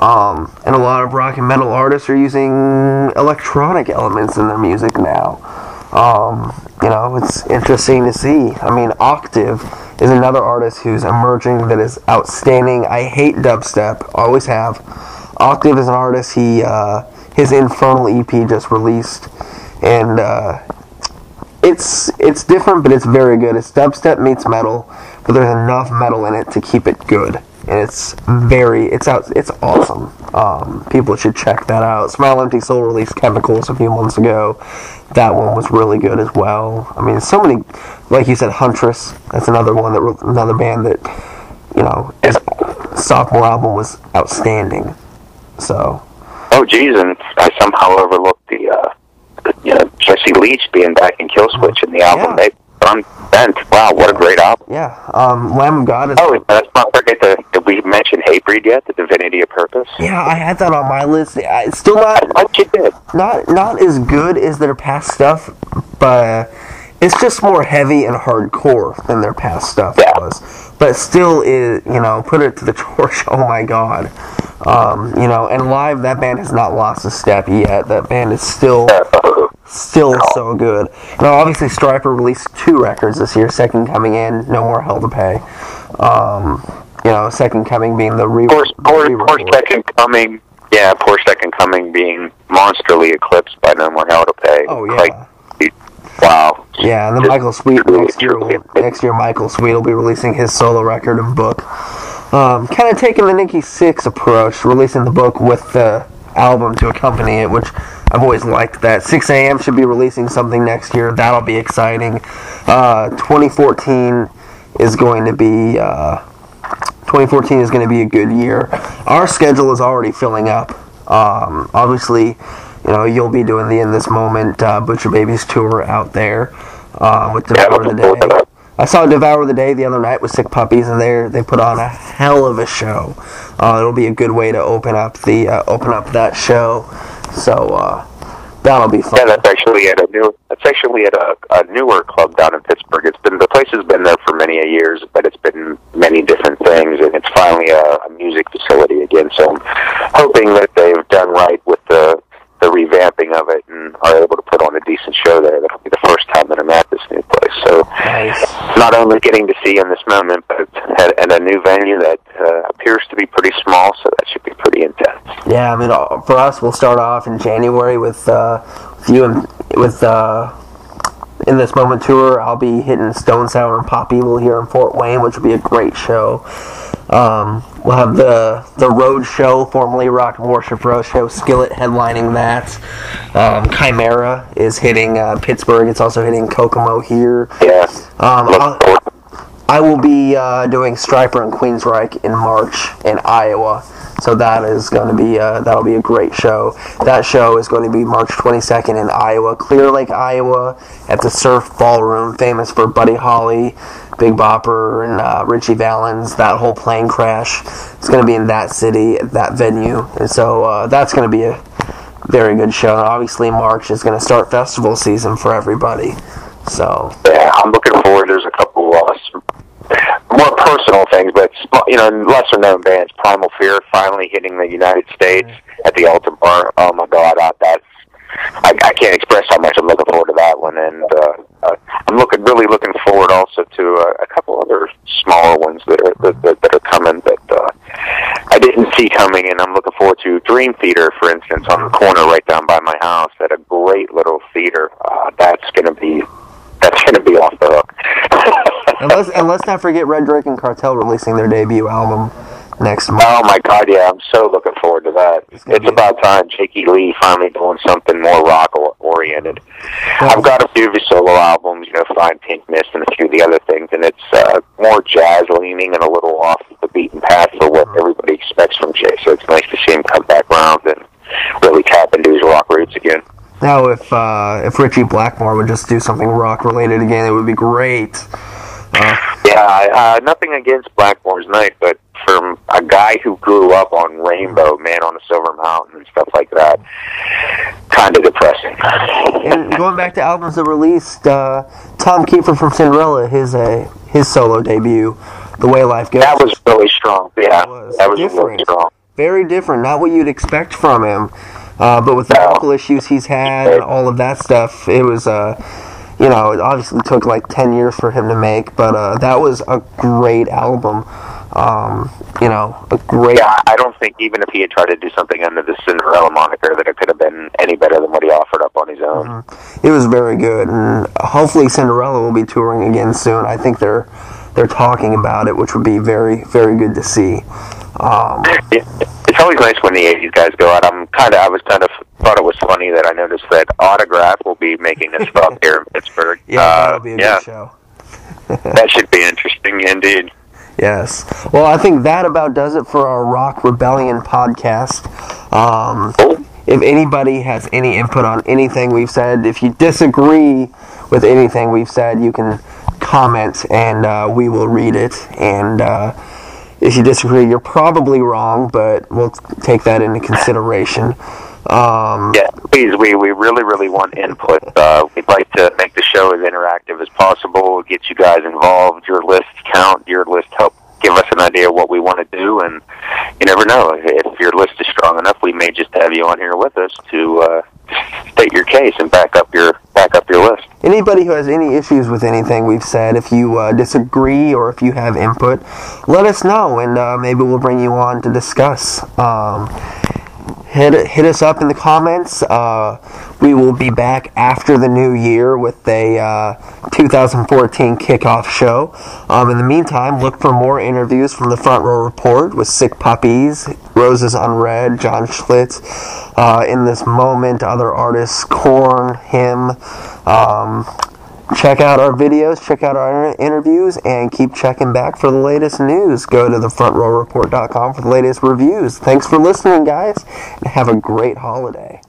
Um, and a lot of rock and metal artists are using electronic elements in their music now. Um, you know, it's interesting to see. I mean, Octave is another artist who's emerging that is outstanding. I hate dubstep, always have. Octave is an artist. He uh, his Infernal EP just released, and uh, it's it's different, but it's very good. It's dubstep meets metal, but there's enough metal in it to keep it good, it's very it's out it's awesome. Um, people should check that out. Smile Empty Soul released Chemicals a few months ago. That one was really good as well. I mean, so many, like you said, Huntress. That's another one that another band that you know his sophomore album was outstanding. So Oh, geez, and I somehow overlooked the, uh, you know Jesse Leach being back in Killswitch in the album. Yeah. They unbent. Wow, what a great album. yeah, um, Lamb of God is. Oh, let's not forget the. Did we mention Hatebreed yet? The Divinity of Purpose. Yeah, I had that on my list. I- It's still not I you did. not not as good as their past stuff, but it's just more heavy and hardcore than their past stuff Yeah. was. But still, is you know, put it to the torch. Oh my god, um, you know, and live that band has not lost a step yet. That band is still still so good. Now, obviously, Stryper released two records this year. Second Coming in, No More Hell to Pay. Um, you know, Second Coming being the re. poor, poor, poor second coming. Yeah, poor second coming being monsterly eclipsed by No More Hell to Pay. Oh yeah. Like, wow. Yeah, and then Just Michael Sweet next year. Will, next year, Michael Sweet will be releasing his solo record and book. Um, kind of taking the Nikki Sixx approach, releasing the book with the album to accompany it, which I've always liked. That Sixx:A.M. should be releasing something next year. That'll be exciting. Uh, 2014 is going to be. Uh, 2014 is going to be a good year. Our schedule is already filling up. Um, obviously, you know you'll be doing the in this moment uh, Butcher Babies tour out there uh, with Yeah, the looking forward to Day. that. I saw Devour the Day the other night with Sick Puppies, and they they put on a hell of a show. Uh, it'll be a good way to open up the uh, open up that show. So uh, that'll be fun. Yeah, that's actually at a new. That's actually at a, a newer club down in Pittsburgh. It's been the place has been there for many years, but it's been many different things, and it's finally a, a music facility again. So I'm hoping that they've done right with the the revamping of it and are able to put on a decent show there. That'll be the first time that I'm at this new place. So Nice. not only getting to see in this moment, but at, at a new venue that uh, appears to be pretty small, so that should be pretty intense. Yeah, I mean, uh, for us, we'll start off in January with uh, with you and with uh, in this moment tour. I'll be hitting Stone Sour and Pop Evil here in Fort Wayne, which will be a great show. Um, we'll have the the Road Show, formerly Rock and Worship Road Show, Skillet headlining that. Um, Chimaira is hitting uh, Pittsburgh. It's also hitting Kokomo here. Yeah. Um, I'll- I will be uh, doing Stryper and Queensryche in March in Iowa. So that is going to be uh, that'll be a great show. That show is going to be March 22nd in Iowa, Clear Lake, Iowa, at the Surf Ballroom, famous for Buddy Holly, Big Bopper, and uh, Ritchie Valens. That whole plane crash. It's going to be in that city, at that venue, and so uh, that's going to be a very good show. And obviously, March is going to start festival season for everybody. So Yeah, I'm looking forward. There's a couple uh, more personal things, but you know, lesser known bands. Primal Fear finally hitting the United States at the Altar Bar. Oh my God, that's I, I can't express how much I'm looking forward to that one, and uh, uh, I'm looking really looking forward also to uh, a couple other smaller ones that are that, that, that are coming that uh, I didn't see coming, and I'm looking forward to Dream Theater, for instance, on the corner right down by my house. At a great little theater. Uh, that's going to be that's going to be off the hook. And let's, and let's not forget Red Dragon Cartel releasing their debut album next month. oh my God, yeah, I'm so looking forward to that. It's It's, about time Jakey Lee finally doing something more rock or- oriented. I've got a few of his solo albums, you know, Fine Pink Mist and a few of the other things, and it's uh, more jazz leaning and a little off the beaten path for what everybody expects from Jay. So it's nice to see him come back around and really tap into his rock roots again. Now, if uh, if Ritchie Blackmore would just do something rock related again, it would be great. Uh, Yeah, uh, nothing against Blackmore's Night, but from a guy who grew up on Rainbow, Man on a Silver Mountain, and stuff like that, kind of depressing. and going back to albums that released, uh, Tom Keifer from Cinderella, his uh, his solo debut, The Way Life Goes. That was really strong. Yeah, was that was different. really strong. very different, not what you'd expect from him. Uh, but with the No. vocal issues he's had and all of that stuff, it was, uh, you know, it obviously took like 10 years for him to make, but uh, that was a great album. Um, you know, a great. Yeah, I don't think even if he had tried to do something under the Cinderella moniker, that it could have been any better than what he offered up on his own. Mm-hmm. It was very good, and hopefully Cinderella will be touring again soon. I think they're they're talking about it, which would be very very good to see. Um, it's always nice when the '80s guys go out. I'm kind of, I was kind of thought it was funny that I noticed that Autograph will be making a stop here in Pittsburgh. yeah, Uh, that'll be a yeah, good show. that should be interesting indeed. Yes. Well, I think that about does it for our Rock Rebellion podcast. Um, if anybody has any input on anything we've said, if you disagree with anything we've said, you can comment and uh, we will read it. And uh, if you disagree, you're probably wrong, but we'll take that into consideration. Um, Yeah, please, we, we really, really want input. Uh, we'd like to make the show as interactive as possible, get you guys involved, your list count, your list help give us an idea of what we want to do, and you never know. If your list is strong enough, we may just have you on here with us to uh, state your case and back up your back up your list. Anybody who has any issues with anything we've said, if you uh, disagree or if you have input, let us know and uh, maybe we'll bring you on to discuss. Um, hit, hit us up in the comments. Uh, we will be back after the new year with a uh, 2014 kickoff show. Um, in the meantime, look for more interviews from the Front Row Report with Sick Puppies, Roses on Red, John Schlitt. Uh, in this moment, other artists, Korn, him. Um, check out our videos, check out our interviews, and keep checking back for the latest news. Go to thefrontrowreport.com for the latest reviews. Thanks for listening, guys, and have a great holiday.